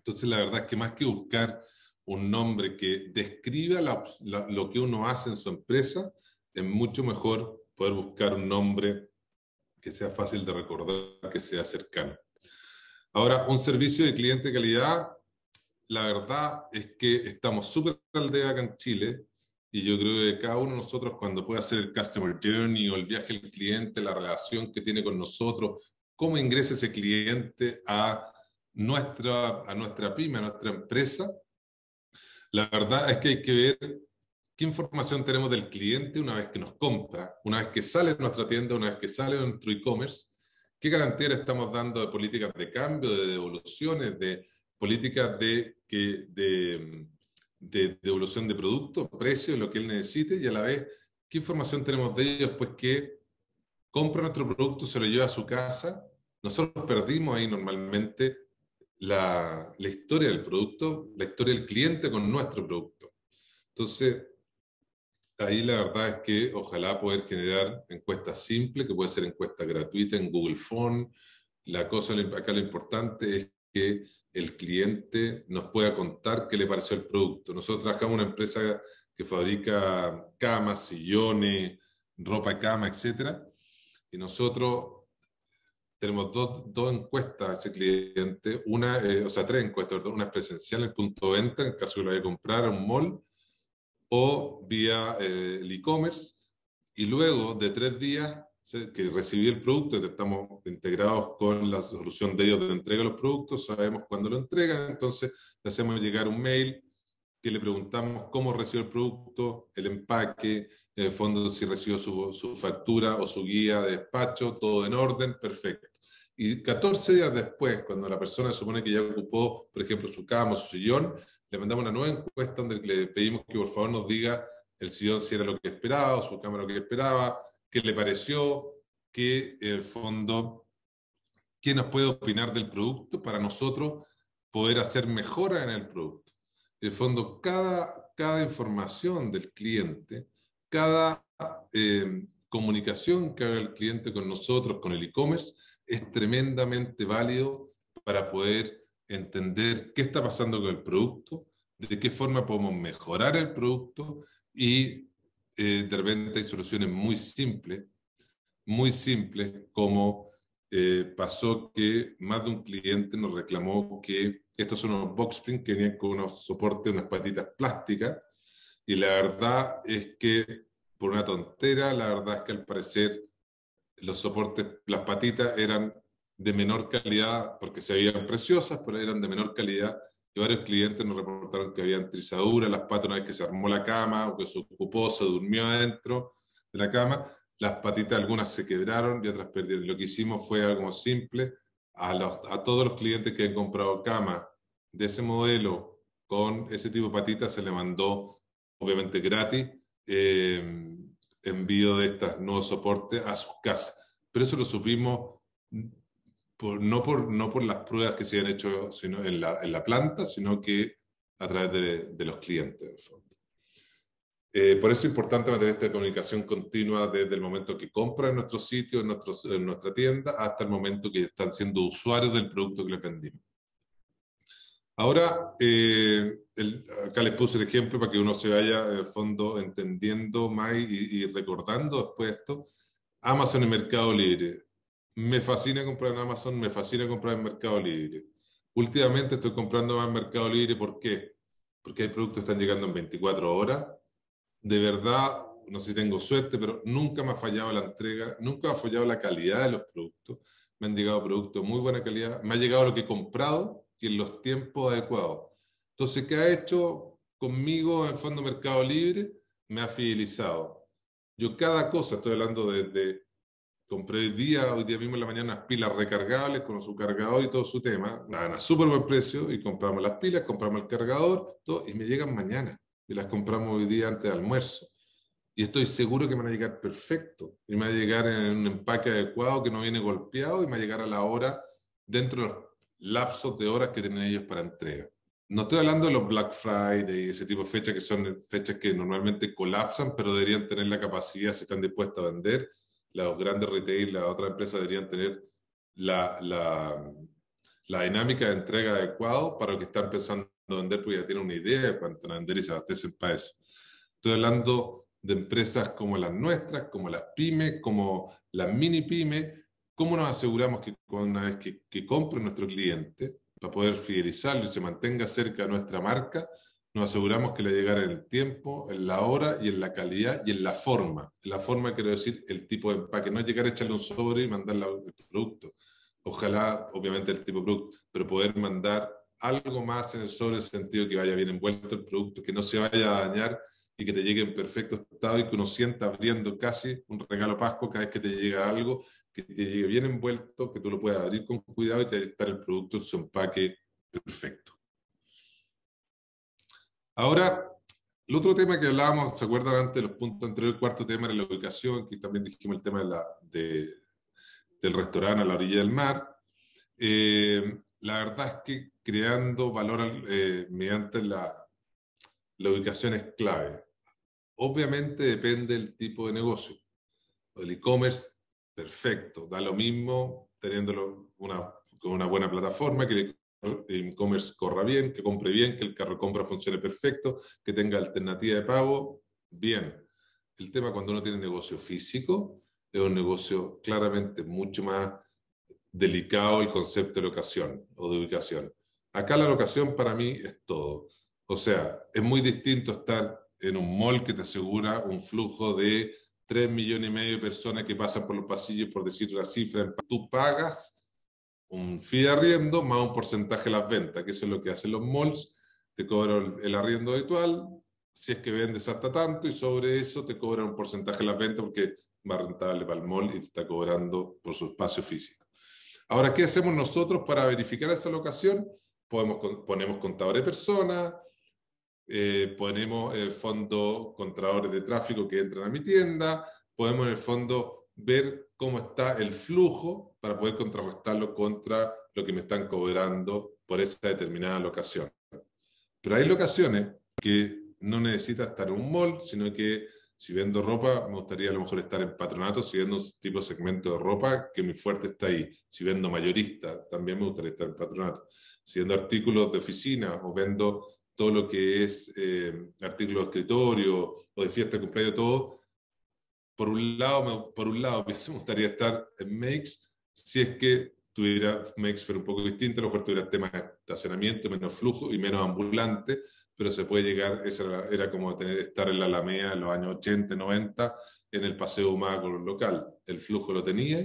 entonces, la verdad es que más que buscar un nombre que describa lo que uno hace en su empresa, es mucho mejor poder buscar un nombre que sea fácil de recordar, que sea cercano. Ahora, un servicio de cliente calidad, la verdad es que estamos súper aldea acá en Chile y yo creo que cada uno de nosotros cuando puede hacer el customer journey o el viaje del cliente, la relación que tiene con nosotros, cómo ingresa ese cliente a nuestra, a nuestra pyme, a nuestra empresa, la verdad es que hay que ver qué información tenemos del cliente una vez que nos compra, una vez que sale de nuestra tienda, una vez que sale de nuestro e-commerce, ¿Qué garantía le estamos dando de políticas de cambio, de devoluciones, de políticas de, que, de, de devolución de productos, precios, lo que él necesite y a la vez qué información tenemos de ellos, pues que compra nuestro producto, se lo lleva a su casa. Nosotros perdimos ahí normalmente la, la historia del producto, la historia del cliente con nuestro producto. Entonces, ahí la verdad es que ojalá poder generar encuestas simples, que puede ser encuesta gratuita en Google Phone. La cosa acá lo importante es que el cliente nos pueda contar qué le pareció el producto. Nosotros trabajamos en una empresa que fabrica camas, sillones, ropa de cama, etc. Y nosotros tenemos dos, dos, encuestas a ese cliente, una, eh, o sea, tres encuestas, una es presencial en el punto de venta, en caso que lo a comprar a un mall, o vía eh, el e-commerce, y luego de tres días que recibí el producto, estamos integrados con la solución de ellos de entrega de los productos, sabemos cuándo lo entregan, entonces le hacemos llegar un mail que le preguntamos cómo recibió el producto, el empaque, en el fondo si recibió su, su, factura o su guía de despacho, todo en orden, perfecto. Y 14 días después, cuando la persona supone que ya ocupó, por ejemplo, su cama o su sillón, le mandamos una nueva encuesta donde le pedimos que por favor nos diga el sillón si era lo que esperaba o su cama lo que esperaba, qué le pareció, qué el fondo, qué nos puede opinar del producto para nosotros poder hacer mejora en el producto. El fondo, cada, cada información del cliente, cada eh, comunicación que haga el cliente con nosotros, con el e-commerce, es tremendamente válido para poder entender qué está pasando con el producto, de qué forma podemos mejorar el producto y eh, de repente hay soluciones muy simples, muy simples, como eh, pasó que más de un cliente nos reclamó que estos son unos box springs que venían con unos soportes, unas patitas plásticas, y la verdad es que, por una tontera, la verdad es que al parecer los soportes, las patitas eran de menor calidad, porque se veían preciosas, pero eran de menor calidad, y varios clientes nos reportaron que habían trizadura, las patas una vez que se armó la cama o que se ocupó, se durmió adentro de la cama, las patitas algunas se quebraron y otras perdieron. Lo que hicimos fue algo simple, a, los, a todos los clientes que han comprado cama de ese modelo con ese tipo de patitas se le mandó, obviamente gratis, eh, envío de estos nuevos soportes a sus casas. Pero eso lo supimos no, por, no por las pruebas que se han hecho sino en, la, en la planta, sino que a través de, los clientes. Eh, por eso es importante mantener esta comunicación continua desde el momento que compran en nuestro sitio, en, en nuestra tienda, hasta el momento que están siendo usuarios del producto que les vendimos. Ahora, eh, acá les puse el ejemplo para que uno se vaya, en el fondo, entendiendo más y, y recordando después esto. Amazon y Mercado Libre. Me fascina comprar en Amazon, me fascina comprar en Mercado Libre. Últimamente estoy comprando más en Mercado Libre, ¿por qué? Porque hay productos que están llegando en 24 horas. De verdad, no sé si tengo suerte, pero nunca me ha fallado la entrega, nunca me ha fallado la calidad de los productos. Me han llegado productos de muy buena calidad, me ha llegado lo que he comprado y en los tiempos adecuados. Entonces, ¿qué ha hecho conmigo en Fondo Mercado Libre? Me ha fidelizado. Yo cada cosa, estoy hablando de compré hoy día, hoy día mismo en la mañana, unas pilas recargables con su cargador y todo su tema, van a súper buen precio y compramos las pilas, compramos el cargador, todo, y me llegan mañana. Y las compramos hoy día antes de almuerzo. Y estoy seguro que me van a llegar perfecto. Y me va a llegar en un empaque adecuado que no viene golpeado y me va a llegar a la hora dentro de los lapsos de horas que tienen ellos para entrega. No estoy hablando de los Black Friday y ese tipo de fechas que son fechas que normalmente colapsan, pero deberían tener la capacidad, si están dispuestos a vender, los grandes retail, las otras empresas deberían tener la, la, la dinámica de entrega adecuada para lo que están pensando vender, porque ya tienen una idea de cuánto van a vender y se abastecen para eso. Estoy hablando de empresas como las nuestras, como las pymes, como las mini pymes. ¿Cómo nos aseguramos que una vez que, que compre nuestro cliente, para poder fidelizarlo y se mantenga cerca de nuestra marca, nos aseguramos que le llegara en el tiempo, en la hora y en la calidad y en la forma. La forma quiero decir el tipo de empaque, no llegar a echarle un sobre y mandarle el producto. Ojalá, obviamente, el tipo de producto, pero poder mandar algo más en el sobre, en el sentido que vaya bien envuelto el producto, que no se vaya a dañar y que te llegue en perfecto estado y que uno sienta abriendo casi un regalo pasco cada vez que te llega algo, que te llegue bien envuelto, que tú lo puedas abrir con cuidado y te estar el producto en su empaque perfecto. Ahora, el otro tema que hablábamos, ¿se acuerdan antes los puntos anteriores? El cuarto tema era la ubicación, que también dijimos el tema del restaurante a la orilla del mar. Eh, la verdad es que creando valor eh, mediante la, la ubicación es clave. Obviamente depende del tipo de negocio. El e-commerce, perfecto, da lo mismo teniéndolo una, con una buena plataforma, que el e-commerce corra bien, que compre bien, que el carro compra funcione perfecto, que tenga alternativa de pago, bien. El tema cuando uno tiene negocio físico es un negocio claramente mucho más delicado el concepto de locación o de ubicación. Acá la locación para mí es todo. O sea, es muy distinto estar en un mall que te asegura un flujo de 3 millones y medio de personas que pasan por los pasillos, por decir la cifra, tú pagas un fee de arriendo más un porcentaje de las ventas, que eso es lo que hacen los malls, te cobran el arriendo habitual, si es que vendes hasta tanto, y sobre eso te cobran un porcentaje de las ventas porque es más rentable para el mall y te está cobrando por su espacio físico. Ahora, ¿qué hacemos nosotros para verificar esa locación? Podemos, ponemos contadores de personas, eh, ponemos el fondo contradores de tráfico que entran a mi tienda, podemos en el fondo ver cómo está el flujo para poder contrarrestarlo contra lo que me están cobrando por esa determinada locación. Pero hay locaciones que no necesita estar en un mall, sino que si vendo ropa, me gustaría a lo mejor estar en patronato, si vendo un tipo de segmento de ropa, que mi fuerte está ahí. Si vendo mayorista, también me gustaría estar en patronato. Si vendo artículos de oficina o vendo todo lo que es eh, artículos de escritorio o de fiesta de cumpleaños, todo. Por un lado, por un lado, me gustaría estar en Makes si es que tuviera Makes pero un poco distinto, a lo mejor tuviera temas de estacionamiento, menos flujo y menos ambulante, pero se puede llegar, esa era, como tener, estar en la Alameda en los años 80, 90, en el paseo humano local. El flujo lo tenía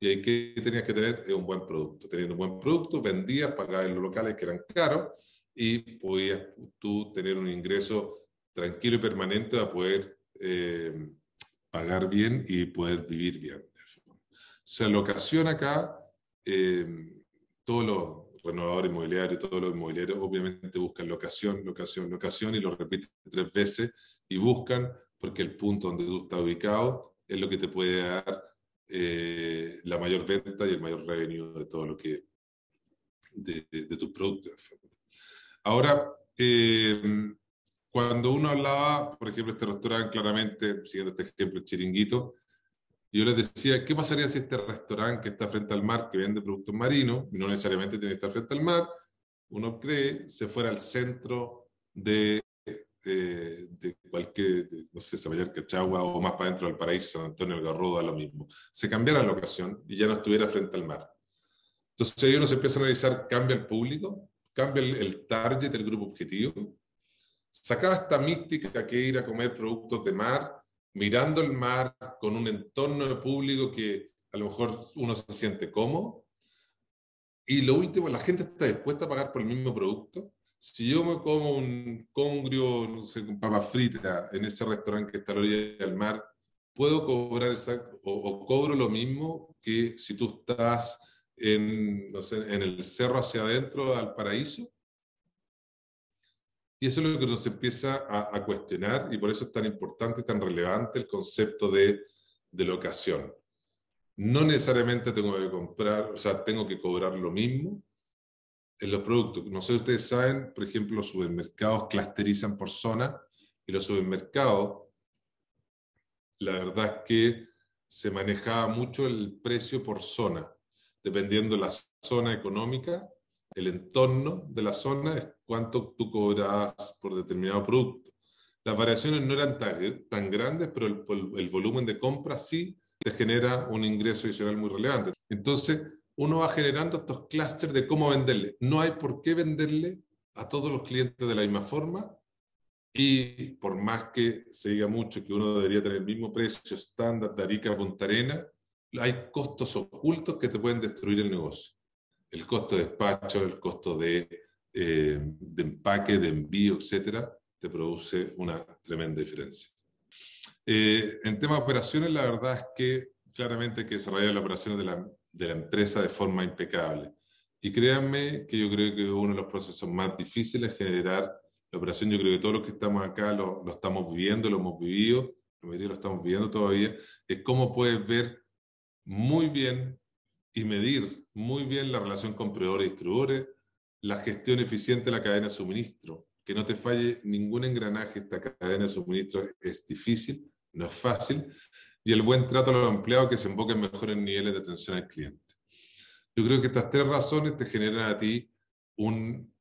y ahí que tenías que tener un buen producto. Teniendo un buen producto, vendías, pagabas en los locales que eran caros y podías tú tener un ingreso tranquilo y permanente para poder eh, pagar bien y poder vivir bien. O sea, la ocasión acá, eh, todos los renovadores inmobiliarios, todos los inmobiliarios obviamente buscan locación, locación, locación y lo repiten tres veces y buscan porque el punto donde tú estás ubicado es lo que te puede dar eh, la mayor venta y el mayor revenue de todo lo que de, tus productos. Ahora, eh, cuando uno hablaba, por ejemplo, este restaurante, claramente, siguiendo este ejemplo, chiringuito, yo les decía, ¿qué pasaría si este restaurante que está frente al mar, que vende productos marinos, y no necesariamente tiene que estar frente al mar, uno cree, se fuera al centro de, eh, de cualquier, no sé, Sabayar, Cachagua o más para adentro del paraíso, San Antonio, el Garrodo, a lo mismo. Se cambiara la locación y ya no estuviera frente al mar. Entonces ahí uno se a analizar, ¿cambia el público? cambia el, target del grupo objetivo. Sacaba esta mística que ir a comer productos de mar, mirando el mar con un entorno de público que a lo mejor uno se siente cómodo. Y lo último, la gente está dispuesta a pagar por el mismo producto. Si yo me como un congrio, no sé, con papa frita en ese restaurante que está a la orilla del mar, puedo cobrar esa, o, o cobro lo mismo que si tú estás en, no sé, en el cerro hacia adentro al paraíso. Y eso es lo que nos empieza a, cuestionar y por eso es tan importante, tan relevante el concepto de, locación. No necesariamente tengo que comprar, o sea, tengo que cobrar lo mismo en los productos. No sé ustedes saben, por ejemplo, los supermercados clusterizan por zona y los supermercados, la verdad es que se manejaba mucho el precio por zona dependiendo de la zona económica, el entorno de la zona es cuánto tú cobras por determinado producto. Las variaciones no eran tan, grandes, pero el, el, volumen de compra sí te genera un ingreso adicional muy relevante. Entonces, uno va generando estos clústeres de cómo venderle. No hay por qué venderle a todos los clientes de la misma forma y por más que se diga mucho que uno debería tener el mismo precio estándar de Arica a Punta Arena, hay costos ocultos que te pueden destruir el negocio. El costo de despacho, el costo de, eh, de empaque, de envío, etcétera, te produce una tremenda diferencia. Eh, en tema de operaciones, la verdad es que claramente hay que desarrollar las operaciones de la, de la empresa de forma impecable. Y créanme que yo creo que uno de los procesos más difíciles es generar la operación. Yo creo que todos los que estamos acá lo, lo estamos viviendo, lo hemos vivido, lo estamos viviendo todavía, es cómo puedes ver muy bien y medir muy bien la relación con proveedores y distribuidores, la gestión eficiente de la cadena de suministro, que no te falle ningún engranaje esta cadena de suministro es difícil, no es fácil, y el buen trato a los empleados que se enfoquen en mejores niveles de atención al cliente. Yo creo que estas tres razones te generan a ti un,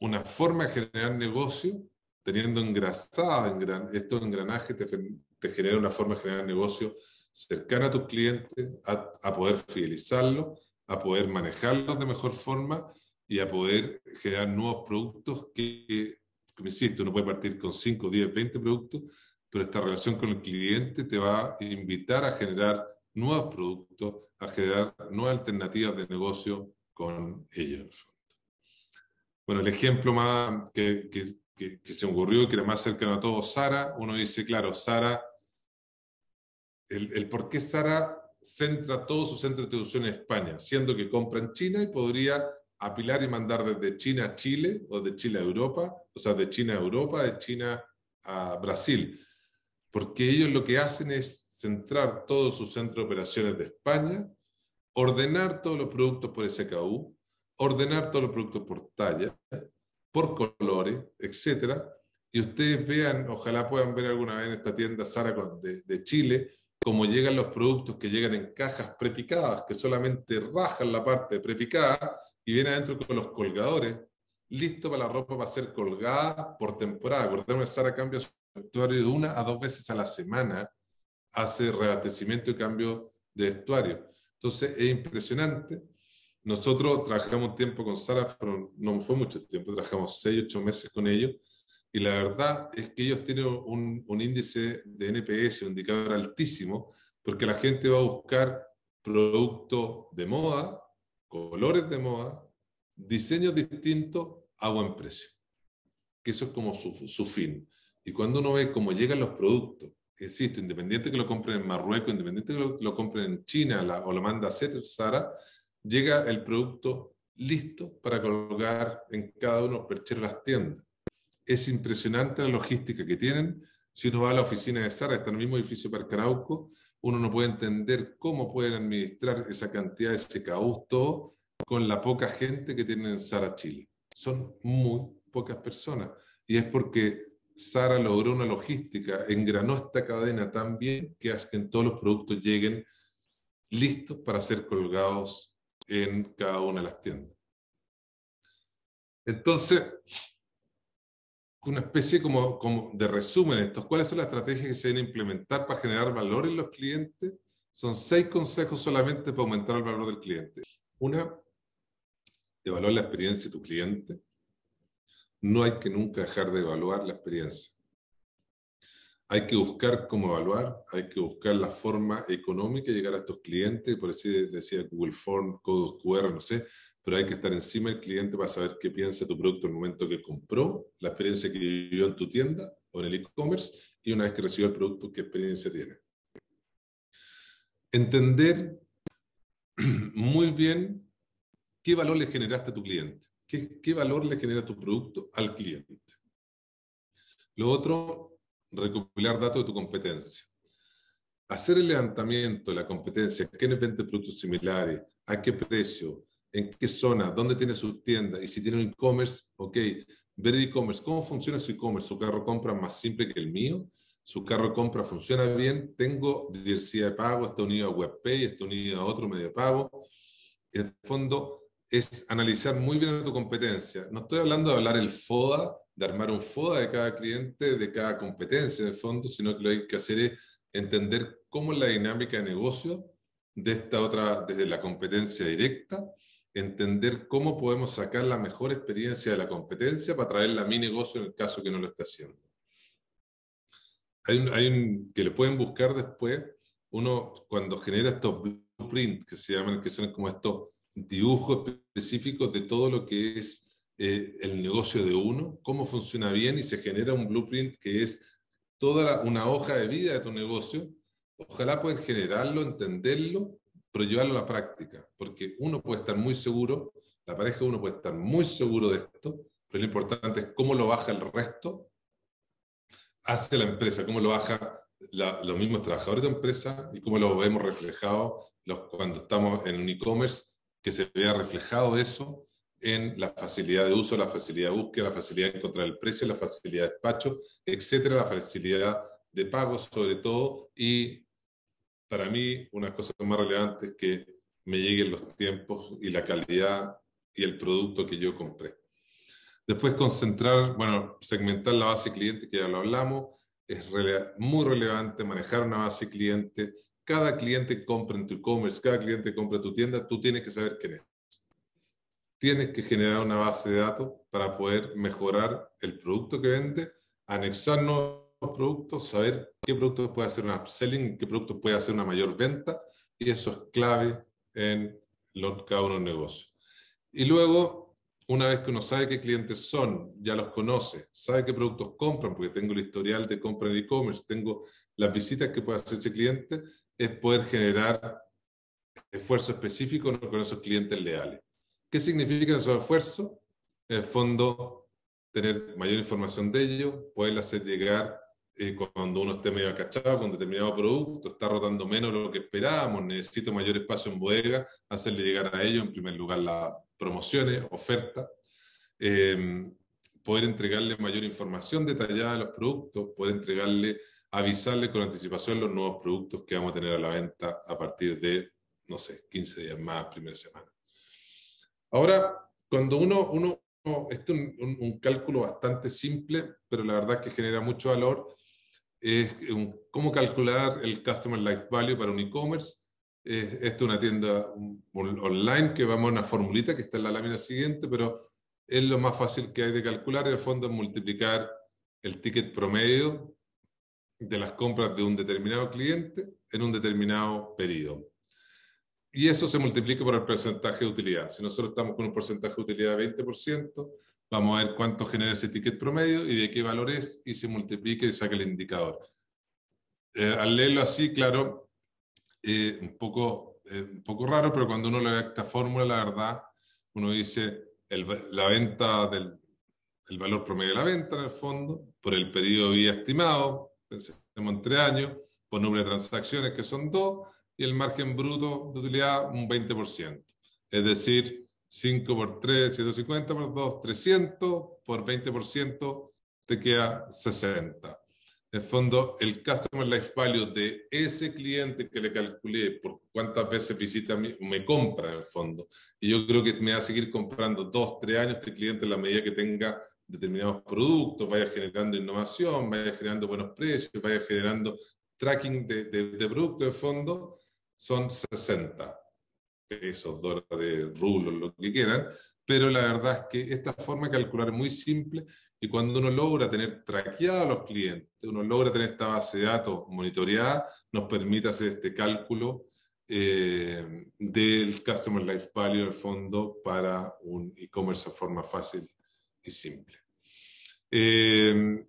una forma de generar negocio, teniendo engrasada en estos engranajes, te, te, genera una forma de generar negocio cercana a tus clientes, a, a poder fidelizarlos, a poder manejarlos de mejor forma y a poder generar nuevos productos que, como insisto, uno puede partir con 5, 10, 20 productos, pero esta relación con el cliente te va a invitar a generar nuevos productos, a generar nuevas alternativas de negocio con ellos. Bueno, el ejemplo más que, que, que, se me ocurrió y que era más cercano a todos, Sara, uno dice, claro, Sara, el por qué Sara centra todo su centro de distribución en España, siendo que compra en China y podría apilar y mandar desde China a Chile o de Chile a Europa, o sea, de China a Europa, de China a Brasil. Porque ellos lo que hacen es centrar todo su centro de operaciones de España, ordenar todos los productos por SKU, ordenar todos los productos por talla, por colores, etc. Y ustedes vean, ojalá puedan ver alguna vez en esta tienda Sara de Chile, cómo llegan los productos que llegan en cajas prepicadas, que solamente rajan la parte prepicada y vienen adentro con los colgadores, listo para la ropa para ser colgada por temporada. Acordemos que Sara cambia su vestuario de una a dos veces a la semana, hace reabastecimiento y cambio de vestuario. Entonces es impresionante nosotros trabajamos tiempo con Sara, pero no fue mucho tiempo, trabajamos 6, 8 meses con ellos, y la verdad es que ellos tienen un, índice de NPS, un indicador altísimo, porque la gente va a buscar productos de moda, colores de moda, diseños distintos a buen precio. Que eso es como su, fin. Y cuando uno ve cómo llegan los productos, insisto, independiente que lo compren en Marruecos, independiente que lo, lo compren en China la, o lo manda a Sara, llega el producto listo para colgar en cada uno de las tiendas. Es impresionante la logística que tienen. Si uno va a la oficina de Sara, está en el mismo edificio para Carauco, uno no puede entender cómo pueden administrar esa cantidad de SKU todo con la poca gente que tienen en Sara Chile. Son muy pocas personas. Y es porque Sara logró una logística, engranó esta cadena tan bien que hace que todos los productos lleguen listos para ser colgados en cada una de las tiendas. Entonces, una especie como, como de resumen estos, ¿cuáles son las estrategias que se deben implementar para generar valor en los clientes? Son seis consejos solamente para aumentar el valor del cliente. Una, evaluar la experiencia de tu cliente. No hay que nunca dejar de evaluar la experiencia hay que buscar cómo evaluar, hay que buscar la forma económica de llegar a estos clientes, por así decía Google Form, códigos QR, no sé, pero hay que estar encima del cliente para saber qué piensa tu producto en el momento que compró, la experiencia que vivió en tu tienda o en el e-commerce, y una vez que recibió el producto, qué experiencia tiene. Entender muy bien qué valor le generaste a tu cliente, qué, qué valor le genera tu producto al cliente. Lo otro, recopilar datos de tu competencia. Hacer el levantamiento de la competencia, quiénes venden productos similares, a qué precio, en qué zona, dónde tiene sus tiendas y si tiene un e-commerce, ok, ver el e-commerce, cómo funciona su e-commerce, su carro compra más simple que el mío, su carro compra funciona bien, tengo diversidad de pago, está unido a WebPay, está unido a otro medio de pago. En el fondo es analizar muy bien tu competencia. No estoy hablando de hablar el FODA de armar un FODA de cada cliente, de cada competencia en el fondo, sino que lo que hay que hacer es entender cómo es la dinámica de negocio de esta otra, desde la competencia directa, entender cómo podemos sacar la mejor experiencia de la competencia para traerla a mi negocio en el caso que no lo esté haciendo. Hay un, que le pueden buscar después, uno cuando genera estos blueprints que se llaman, que son como estos dibujos específicos de todo lo que es eh, el negocio de uno, cómo funciona bien y se genera un blueprint que es toda una hoja de vida de tu negocio ojalá poder generarlo, entenderlo, pero llevarlo a la práctica, porque uno puede estar muy seguro, la pareja uno puede estar muy seguro de esto, pero lo importante es cómo lo baja el resto hacia la empresa, cómo lo baja los mismos trabajadores de empresa y cómo lo vemos reflejado los, cuando estamos en un e-commerce, que se vea reflejado eso en la facilidad de uso, la facilidad de búsqueda, la facilidad de encontrar el precio, la facilidad de despacho, etcétera, la facilidad de pago sobre todo y para mí una cosa más relevante es que me lleguen los tiempos y la calidad y el producto que yo compré. Después concentrar, bueno, segmentar la base cliente, que ya lo hablamos, es muy relevante manejar una base cliente. Cada cliente compra en tu e-commerce, cada cliente compra en tu tienda, tú tienes que saber quién es. Tienes que generar una base de datos para poder mejorar el producto que vende, anexar nuevos productos, saber qué productos puede hacer un upselling, qué productos puede hacer una mayor venta, y eso es clave en cada uno de los negocios. Y luego, una vez que uno sabe qué clientes son, ya los conoce, sabe qué productos compran, porque tengo el historial de compra en e-commerce, tengo las visitas que puede hacer ese cliente, es poder generar esfuerzo específico con esos clientes leales. ¿Qué significa esos esfuerzos? En el fondo, tener mayor información de ellos, poder hacer llegar eh, cuando uno esté medio acachado con determinado producto, está rotando menos lo que esperábamos, necesito mayor espacio en bodega, hacerle llegar a ellos, en primer lugar, las promociones, ofertas, em, poder entregarle mayor información detallada de los productos, poder entregarle, avisarle con anticipación los nuevos productos que vamos a tener a la venta a partir de, no sé, 15 días más, primera semana. Ahora, cuando uno, uno este es un, un, cálculo bastante simple, pero la verdad es que genera mucho valor es cómo calcular el Customer Life Value para un e-commerce. Esto es una tienda online que vamos a una formulita que está en la lámina siguiente, pero es lo más fácil que hay de calcular. En el fondo es multiplicar el ticket promedio de las compras de un determinado cliente en un determinado periodo. Y eso se multiplica por el porcentaje de utilidad. Si nosotros estamos con un porcentaje de utilidad de 20%, Vamos a ver cuánto genera ese ticket promedio y de qué valor es y se multiplica y saca el indicador. Eh, al leerlo así, claro, eh, un, poco, eh, un poco raro, pero cuando uno lee esta fórmula, la verdad, uno dice el, la venta del el valor promedio de la venta en el fondo, por el periodo de vida estimado, pensemos en tres años, por número de transacciones que son dos, y el margen bruto de utilidad un 20%. Es decir, 5 por 3, 150 por 2, 300, por 20% te queda 60. En el fondo, el Customer Life Value de ese cliente que le calculé por cuántas veces visita me compra en el fondo. Y yo creo que me va a seguir comprando 2, 3 años este cliente en la medida que tenga determinados productos, vaya generando innovación, vaya generando buenos precios, vaya generando tracking de, de, de productos fondo, son 60 pesos, dólares, rublos, lo que quieran, pero la verdad es que esta forma de calcular es muy simple y cuando uno logra tener traqueados a los clientes, uno logra tener esta base de datos monitoreada, nos permite hacer este cálculo eh, del Customer Life Value del fondo para un e-commerce de forma fácil y simple. Eh,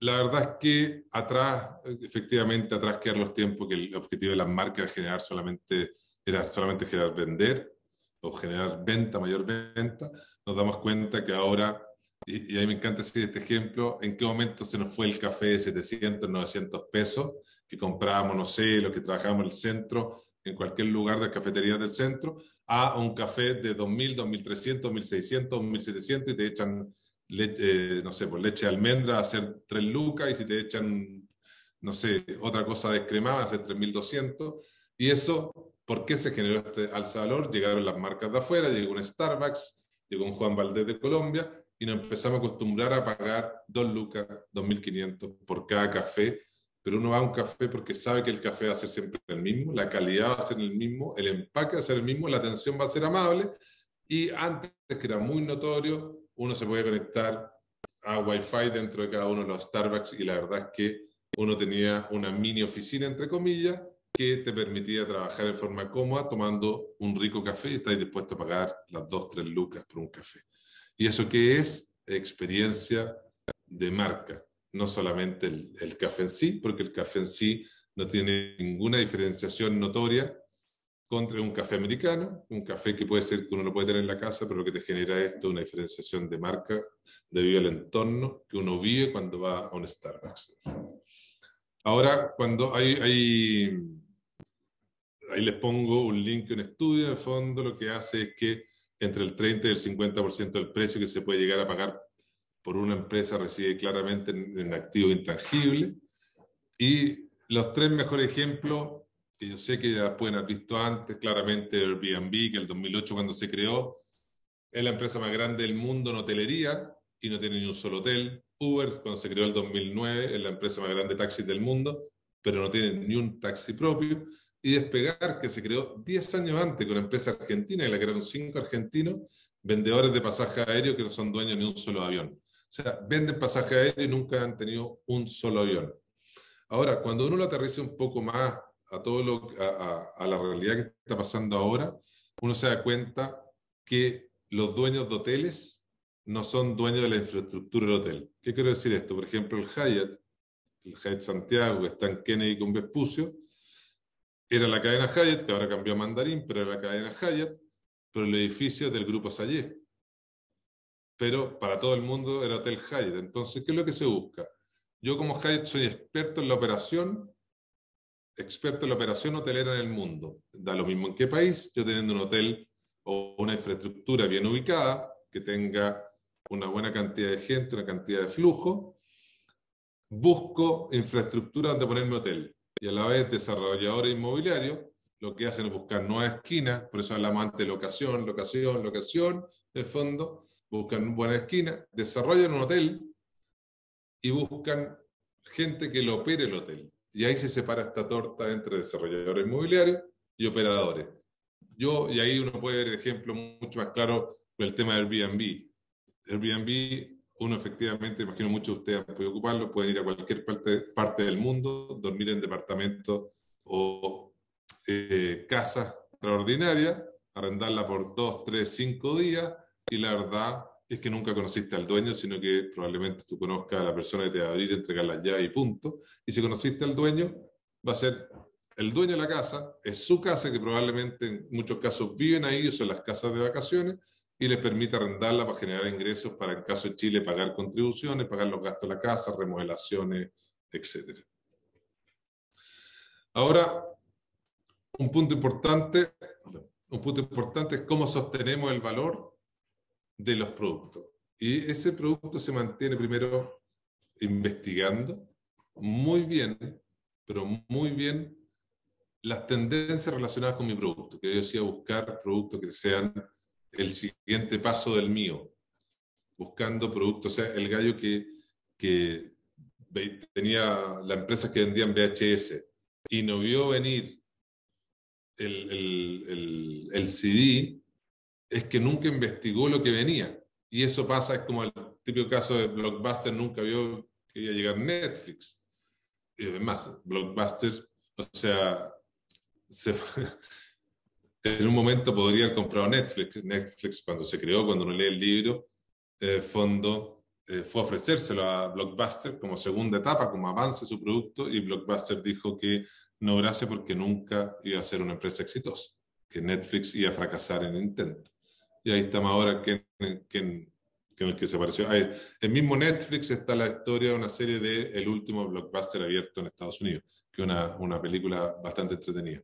la verdad es que atrás, efectivamente, atrás quedan los tiempos que el objetivo de las marcas es generar solamente era solamente generar vender o generar venta, mayor venta, nos damos cuenta que ahora, y, a mí me encanta decir este ejemplo, en qué momento se nos fue el café de 700, 900 pesos que comprábamos, no sé, lo que trabajábamos en el centro, en cualquier lugar de cafetería del centro, a un café de 2.000, 2.300, 1.600, 1.700 y te echan, leche, eh, no sé, pues leche de almendra a hacer 3 lucas y si te echan, no sé, otra cosa descremada a hacer 3.200. Y eso ¿Por qué se generó este alza de valor? Llegaron las marcas de afuera, llegó un Starbucks, llegó un Juan Valdés de Colombia y nos empezamos a acostumbrar a pagar 2 lucas, 2.500 por cada café, pero uno va a un café porque sabe que el café va a ser siempre el mismo, la calidad va a ser el mismo, el empaque va a ser el mismo, la atención va a ser amable y antes que era muy notorio, uno se podía conectar a Wi-Fi dentro de cada uno de los Starbucks y la verdad es que uno tenía una mini oficina, entre comillas, que te permitía trabajar en forma cómoda tomando un rico café y estáis dispuesto a pagar las 2, 3 lucas por un café. ¿Y eso qué es? Experiencia de marca, no solamente el, café en sí, porque el café en sí no tiene ninguna diferenciación notoria contra un café americano, un café que puede ser que uno lo puede tener en la casa, pero lo que te genera esto es una diferenciación de marca debido al entorno que uno vive cuando va a un Starbucks. Ahora, cuando hay, hay ahí les pongo un link, un estudio, de fondo lo que hace es que entre el 30 y el 50% del precio que se puede llegar a pagar por una empresa reside claramente en, en activo intangible. Y los tres mejores ejemplos, que yo sé que ya pueden haber visto antes, claramente Airbnb, que el 2008 cuando se creó, es la empresa más grande del mundo en hotelería y no tiene ni un solo hotel. Uber, cuando se creó el 2009, es la empresa más grande de taxis del mundo, pero no tiene ni un taxi propio y Despegar, que se creó 10 años antes con una empresa argentina y la crearon cinco argentinos, vendedores de pasaje aéreo que no son dueños ni un solo avión. O sea, venden pasaje aéreo y nunca han tenido un solo avión. Ahora, cuando uno lo aterriza un poco más a, todo lo, a, a la realidad que está pasando ahora, uno se da cuenta que los dueños de hoteles no son dueños de la infraestructura del hotel. ¿Qué quiero decir esto? Por ejemplo, el Hyatt, el Hyatt Santiago, que está en Kennedy con Vespucio, era la cadena Hyatt, que ahora cambió a Mandarín, pero era la cadena Hyatt, pero el edificio del grupo Sayé. Pero para todo el mundo era Hotel Hyatt. Entonces, ¿qué es lo que se busca? Yo como Hyatt soy experto en la operación, experto en la operación hotelera en el mundo. Da lo mismo en qué país, yo teniendo un hotel o una infraestructura bien ubicada, que tenga una buena cantidad de gente, una cantidad de flujo, busco infraestructura donde ponerme hotel y a la vez desarrolladores inmobiliarios lo que hacen es buscar nuevas esquinas, por eso hablamos antes de locación, locación, locación, de fondo, buscan buenas esquinas, desarrollan un hotel y buscan gente que lo opere el hotel. Y ahí se separa esta torta entre desarrolladores inmobiliarios y operadores. Yo, y ahí uno puede ver ejemplo mucho más claro con el tema del Airbnb. Airbnb uno efectivamente, imagino muchos de ustedes pueden ocuparlo, pueden ir a cualquier parte, parte del mundo, dormir en departamentos o eh, casas extraordinarias, arrendarla por dos, tres, cinco días, y la verdad es que nunca conociste al dueño, sino que probablemente tú conozcas a la persona que te va a abrir, entregar las llaves y punto. Y si conociste al dueño, va a ser el dueño de la casa, es su casa, que probablemente en muchos casos viven ahí, son las casas de vacaciones, y les permite arrendarla para generar ingresos para, en caso de Chile, pagar contribuciones, pagar los gastos de la casa, remodelaciones, etc. Ahora, un punto importante, un punto importante es cómo sostenemos el valor de los productos. Y ese producto se mantiene primero investigando muy bien, pero muy bien, las tendencias relacionadas con mi producto. Que yo decía buscar productos que sean el siguiente paso del mío, buscando productos. O sea, el gallo que, tenía la empresa que vendían VHS y no vio venir el, el, el, CD, es que nunca investigó lo que venía. Y eso pasa, es como el típico caso de Blockbuster, nunca vio que iba a llegar Netflix. Y además, Blockbuster, o sea, se, en un momento podría haber comprado Netflix. Netflix, cuando se creó, cuando uno lee el libro, eh, fondo eh, fue ofrecérselo a Blockbuster como segunda etapa, como avance su producto, y Blockbuster dijo que no gracias porque nunca iba a ser una empresa exitosa, que Netflix iba a fracasar en el intento. Y ahí estamos ahora que, que, que en el que se pareció. el mismo Netflix está la historia de una serie de El último blockbuster abierto en Estados Unidos, que es una, una película bastante entretenida.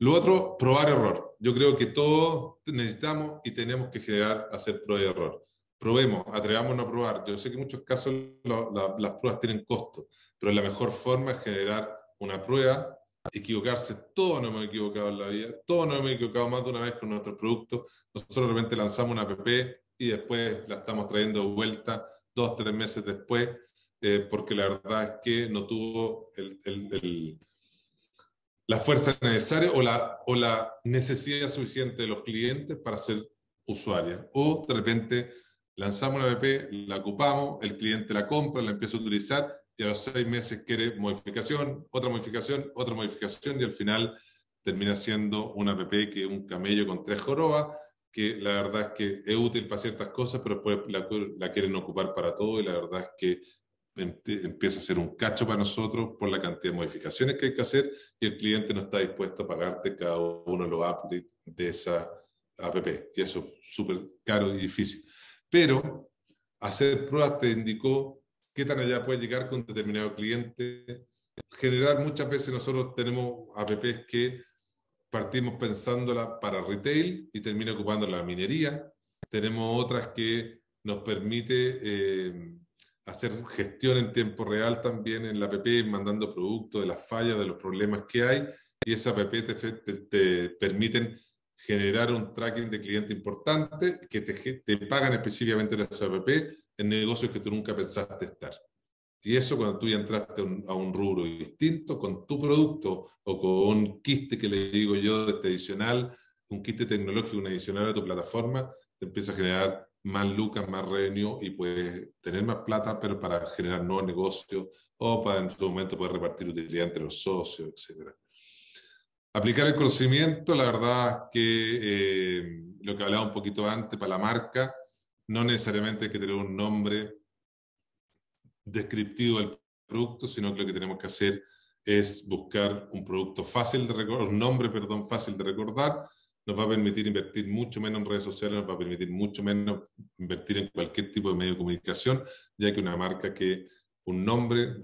Lo otro, probar error. Yo creo que todos necesitamos y tenemos que generar, hacer prueba y error. Probemos, atrevámonos a probar. Yo sé que en muchos casos las pruebas tienen costo, pero la mejor forma es generar una prueba, equivocarse. Todos nos hemos equivocado en la vida, todos nos hemos equivocado más de una vez con nuestros productos. Nosotros de repente lanzamos una app y después la estamos trayendo de vuelta dos, tres meses después, eh, porque la verdad es que no tuvo el la fuerza necesaria o la, o la necesidad suficiente de los clientes para ser usuaria. O de repente lanzamos una app, la ocupamos, el cliente la compra, la empieza a utilizar y a los seis meses quiere modificación, otra modificación, otra modificación y al final termina siendo una app que es un camello con tres jorobas, que la verdad es que es útil para ciertas cosas, pero después la, la quieren ocupar para todo y la verdad es que empieza a ser un cacho para nosotros por la cantidad de modificaciones que hay que hacer y el cliente no está dispuesto a pagarte cada uno de los updates de esa app. Y eso es súper caro y difícil. Pero hacer pruebas te indicó qué tan allá puede llegar con determinado cliente. Generar muchas veces nosotros tenemos apps que partimos pensándola para retail y termina ocupando la minería. Tenemos otras que nos permite eh, hacer gestión en tiempo real también en la app, mandando productos de las fallas, de los problemas que hay, y esa app te, te, permiten generar un tracking de cliente importante que te, te pagan específicamente en esa app en negocios que tú nunca pensaste estar. Y eso cuando tú ya entraste a un rubro distinto, con tu producto o con un quiste que le digo yo de este adicional, un quiste tecnológico, un adicional a tu plataforma, te empieza a generar más lucas, más revenue y puedes tener más plata, pero para generar nuevos negocios o para en su momento poder repartir utilidad entre los socios, etc. Aplicar el conocimiento, la verdad que eh, lo que hablaba un poquito antes para la marca, no necesariamente hay que tener un nombre descriptivo del producto, sino que lo que tenemos que hacer es buscar un producto fácil de recordar, un nombre, perdón, fácil de recordar, nos va a permitir invertir mucho menos en redes sociales, nos va a permitir mucho menos invertir en cualquier tipo de medio de comunicación, ya que una marca que, un nombre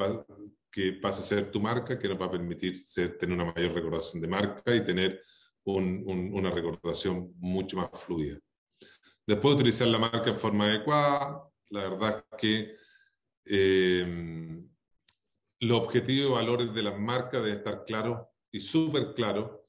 que pasa a ser tu marca, que nos va a permitir tener una mayor recordación de marca y tener una recordación mucho más fluida. Después de utilizar la marca en forma adecuada, la verdad es que eh, los objetivos y valores de las marcas deben estar claros y súper claros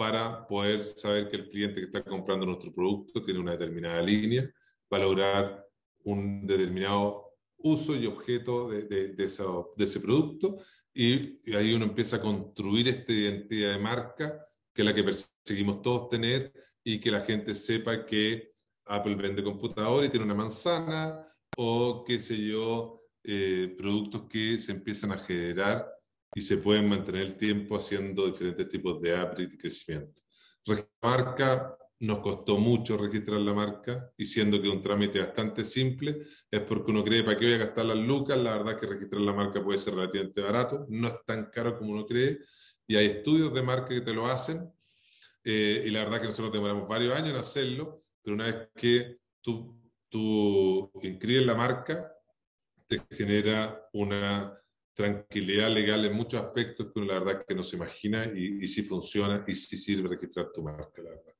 para poder saber que el cliente que está comprando nuestro producto tiene una determinada línea, para lograr un determinado uso y objeto de, ese producto. Y, ahí uno empieza a construir esta identidad de marca que es la que perseguimos todos tener y que la gente sepa que Apple vende computador y tiene una manzana o qué sé yo, eh, productos que se empiezan a generar y se pueden mantener el tiempo haciendo diferentes tipos de upgrade y crecimiento. Marca nos costó mucho registrar la marca y siendo que un trámite bastante simple, es porque uno cree para qué voy a gastar las lucas, la verdad es que registrar la marca puede ser relativamente barato, no es tan caro como uno cree y hay estudios de marca que te lo hacen eh, y la verdad es que nosotros demoramos varios años en hacerlo, pero una vez que tú, tú inscribes la marca, te genera una tranquilidad legal en muchos aspectos que uno la verdad que no se imagina y, y si funciona y si sirve registrar tu marca, la verdad.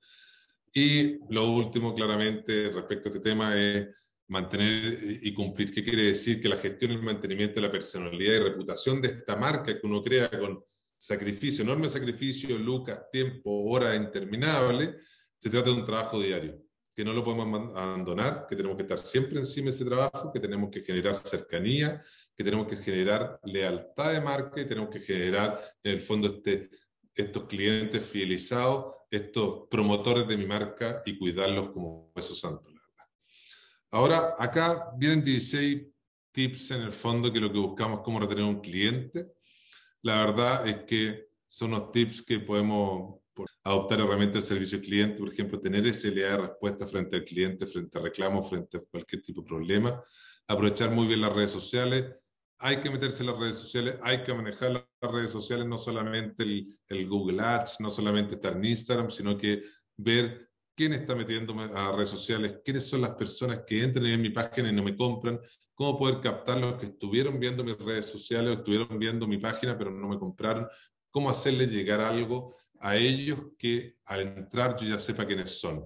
Y lo último, claramente, respecto a este tema es mantener y cumplir. ¿Qué quiere decir? Que la gestión y el mantenimiento de la personalidad y reputación de esta marca que uno crea con sacrificio, enorme sacrificio, lucas, tiempo, horas interminables, se trata de un trabajo diario, que no lo podemos abandonar, que tenemos que estar siempre encima de ese trabajo, que tenemos que generar cercanía, que tenemos que generar lealtad de marca y tenemos que generar, en el fondo, este, estos clientes fidelizados, estos promotores de mi marca y cuidarlos como esos santos. Ahora, acá vienen 16 tips en el fondo que lo que buscamos como retener un cliente. La verdad es que son los tips que podemos adoptar herramientas del servicio al cliente, por ejemplo, tener idea de respuesta frente al cliente, frente a reclamos, frente a cualquier tipo de problema, aprovechar muy bien las redes sociales, hay que meterse en las redes sociales, hay que manejar las redes sociales, no solamente el, Google Ads, no solamente estar en Instagram, sino que ver quién está metiéndome a redes sociales, quiénes son las personas que entran en mi página y no me compran, cómo poder captar los que estuvieron viendo mis redes sociales, estuvieron viendo mi página pero no me compraron, cómo hacerle llegar algo a ellos que al entrar yo ya sepa quiénes son.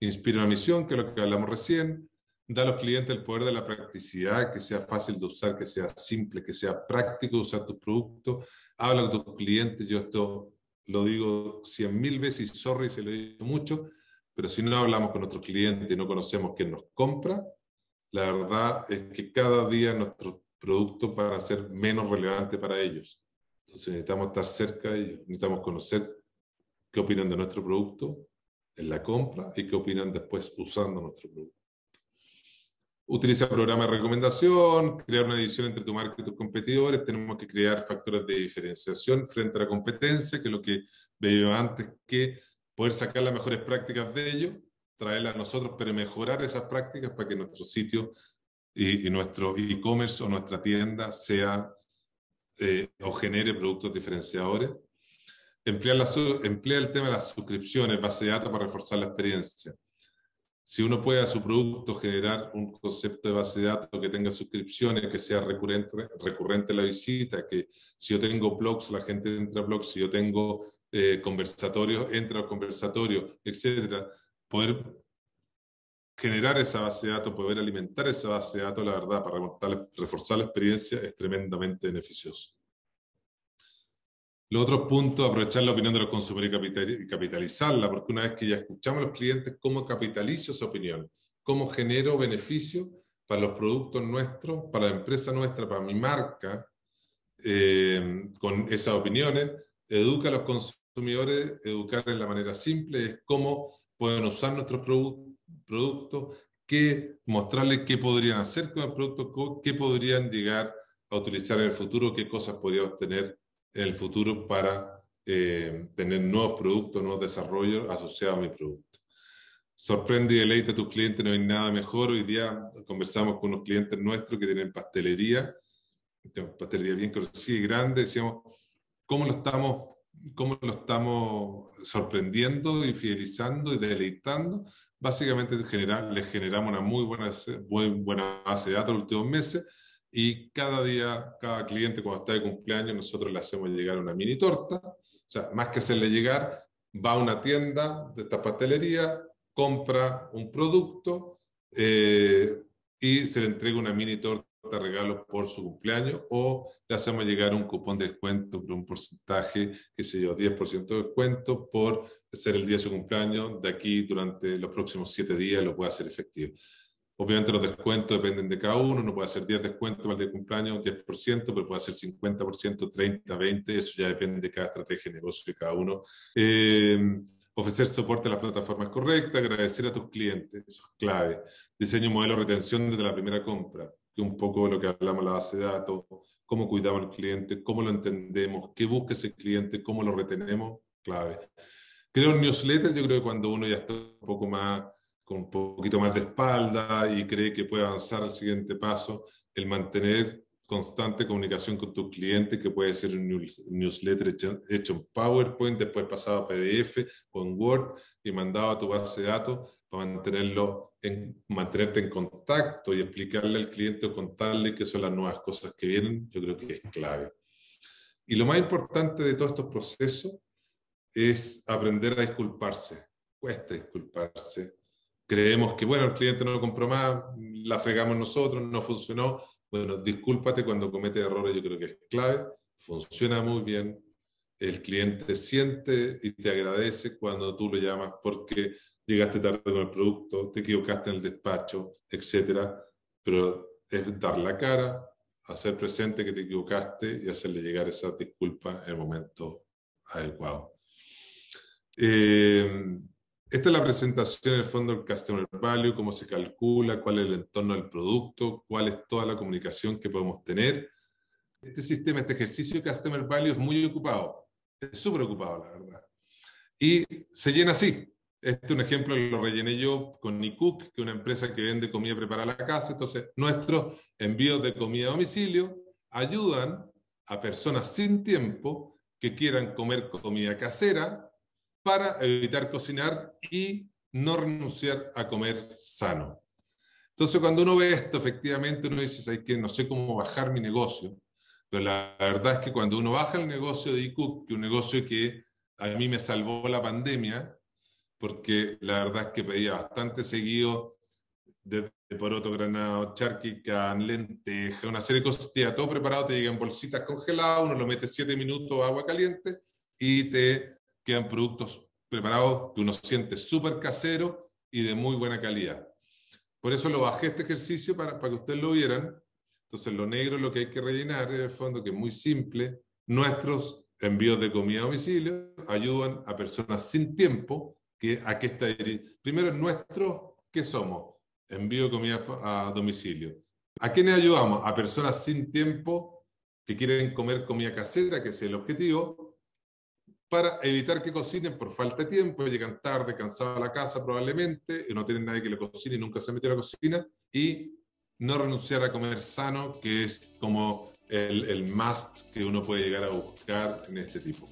Inspira una misión, que es lo que hablamos recién, da a los clientes el poder de la practicidad, que sea fácil de usar, que sea simple, que sea práctico de usar tus productos. Habla con tus clientes, yo esto lo digo cien mil veces y sorry se lo digo mucho, pero si no hablamos con nuestros clientes y no conocemos quién nos compra, la verdad es que cada día nuestros productos van a ser menos relevantes para ellos. Entonces necesitamos estar cerca de ellos, necesitamos conocer qué opinan de nuestro producto en la compra y qué opinan después usando nuestro producto. Utiliza programas de recomendación, crear una edición entre tu marca y tus competidores. Tenemos que crear factores de diferenciación frente a la competencia, que es lo que veía antes, que poder sacar las mejores prácticas de ellos, traerlas a nosotros, pero mejorar esas prácticas para que nuestro sitio y, nuestro e-commerce o nuestra tienda sea eh, o genere productos diferenciadores. Emplea, el tema de las suscripciones, base de datos para reforzar la experiencia. Si uno puede a su producto generar un concepto de base de datos que tenga suscripciones, que sea recurrente, recurrente la visita, que si yo tengo blogs, la gente entra a blogs, si yo tengo eh, conversatorios, entra a conversatorios, etcétera, poder generar esa base de datos, poder alimentar esa base de datos, la verdad, para reforzar la experiencia es tremendamente beneficioso. Los otros puntos, aprovechar la opinión de los consumidores y capitalizarla, porque una vez que ya escuchamos a los clientes, ¿cómo capitalizo esa opinión? ¿Cómo genero beneficio para los productos nuestros, para la empresa nuestra, para mi marca, eh, con esas opiniones? Educa a los consumidores, educar en la manera simple, es cómo pueden usar nuestros productos, qué, mostrarles qué podrían hacer con el producto, qué podrían llegar a utilizar en el futuro, qué cosas podríamos tener en el futuro para eh, tener nuevos productos, nuevos desarrollos asociados a mi producto. Sorprende y deleite a tus clientes, no hay nada mejor. Hoy día conversamos con unos clientes nuestros que tienen pastelería, pastelería bien conocida y grande, decíamos, ¿cómo lo estamos, cómo lo estamos sorprendiendo y fidelizando y deleitando? Básicamente generar, les generamos una muy buena, muy buena base de datos los últimos meses y cada día, cada cliente cuando está de cumpleaños, nosotros le hacemos llegar una mini torta. O sea, más que hacerle llegar, va a una tienda de esta pastelería, compra un producto eh, y se le entrega una mini torta regalo por su cumpleaños o le hacemos llegar un cupón de descuento por un porcentaje, que se yo, 10% de descuento por ser el día de su cumpleaños. De aquí durante los próximos siete días lo puede hacer efectivo. Obviamente los descuentos dependen de cada uno, no puede hacer 10 descuentos para el de cumpleaños, 10%, pero puede hacer 50%, 30, 20, eso ya depende de cada estrategia de negocio de cada uno. Eh, ofrecer soporte a las plataformas correctas, agradecer a tus clientes, eso es clave. Diseño modelo de retención desde la primera compra, que un poco lo que hablamos en la base de datos, cómo cuidamos al cliente, cómo lo entendemos, qué busca ese cliente, cómo lo retenemos, clave. Creo en newsletter, yo creo que cuando uno ya está un poco más con un poquito más de espalda y cree que puede avanzar al siguiente paso, el mantener constante comunicación con tus clientes, que puede ser un newsletter hecho, en PowerPoint, después pasado a PDF o en Word y mandado a tu base de datos para mantenerlo en, mantenerte en contacto y explicarle al cliente o contarle qué son las nuevas cosas que vienen, yo creo que es clave. Y lo más importante de todos estos procesos es aprender a disculparse. Cuesta disculparse creemos que, bueno, el cliente no lo compró más, la fregamos nosotros, no funcionó. Bueno, discúlpate cuando comete errores, yo creo que es clave, funciona muy bien. El cliente siente y te agradece cuando tú le llamas porque llegaste tarde con el producto, te equivocaste en el despacho, etcétera. Pero es dar la cara, hacer presente que te equivocaste y hacerle llegar esa disculpa en el momento adecuado. Eh, esta es la presentación en el fondo del Customer Value, cómo se calcula, cuál es el entorno del producto, cuál es toda la comunicación que podemos tener. Este sistema, este ejercicio de Customer Value es muy ocupado, es súper ocupado, la verdad. Y se llena así. Este es un ejemplo lo rellené yo con Nicook, que es una empresa que vende comida preparada a la casa. Entonces, nuestros envíos de comida a domicilio ayudan a personas sin tiempo que quieran comer comida casera para evitar cocinar y no renunciar a comer sano. Entonces, cuando uno ve esto, efectivamente uno dice, ¿sabes que No sé cómo bajar mi negocio, pero la verdad es que cuando uno baja el negocio de iCook, que un negocio que a mí me salvó la pandemia, porque la verdad es que pedía bastante seguido de, por otro granado, charquican, lenteja, una serie de cosas, todo preparado, te llegan bolsitas congeladas, uno lo mete siete minutos a agua caliente y te quedan productos preparados que uno siente súper casero y de muy buena calidad. Por eso lo bajé este ejercicio para, para que ustedes lo vieran. Entonces, lo negro es lo que hay que rellenar en el fondo, que es muy simple. Nuestros envíos de comida a domicilio ayudan a personas sin tiempo que a que está primero nuestro ¿qué somos? Envío de comida a domicilio. ¿A quiénes ayudamos? A personas sin tiempo que quieren comer comida casera, que es el objetivo, para evitar que cocinen por falta de tiempo, llegan tarde, cansados a la casa probablemente, y no tienen nadie que le cocine y nunca se metió a la cocina, y no renunciar a comer sano, que es como el, el must que uno puede llegar a buscar en este tipo.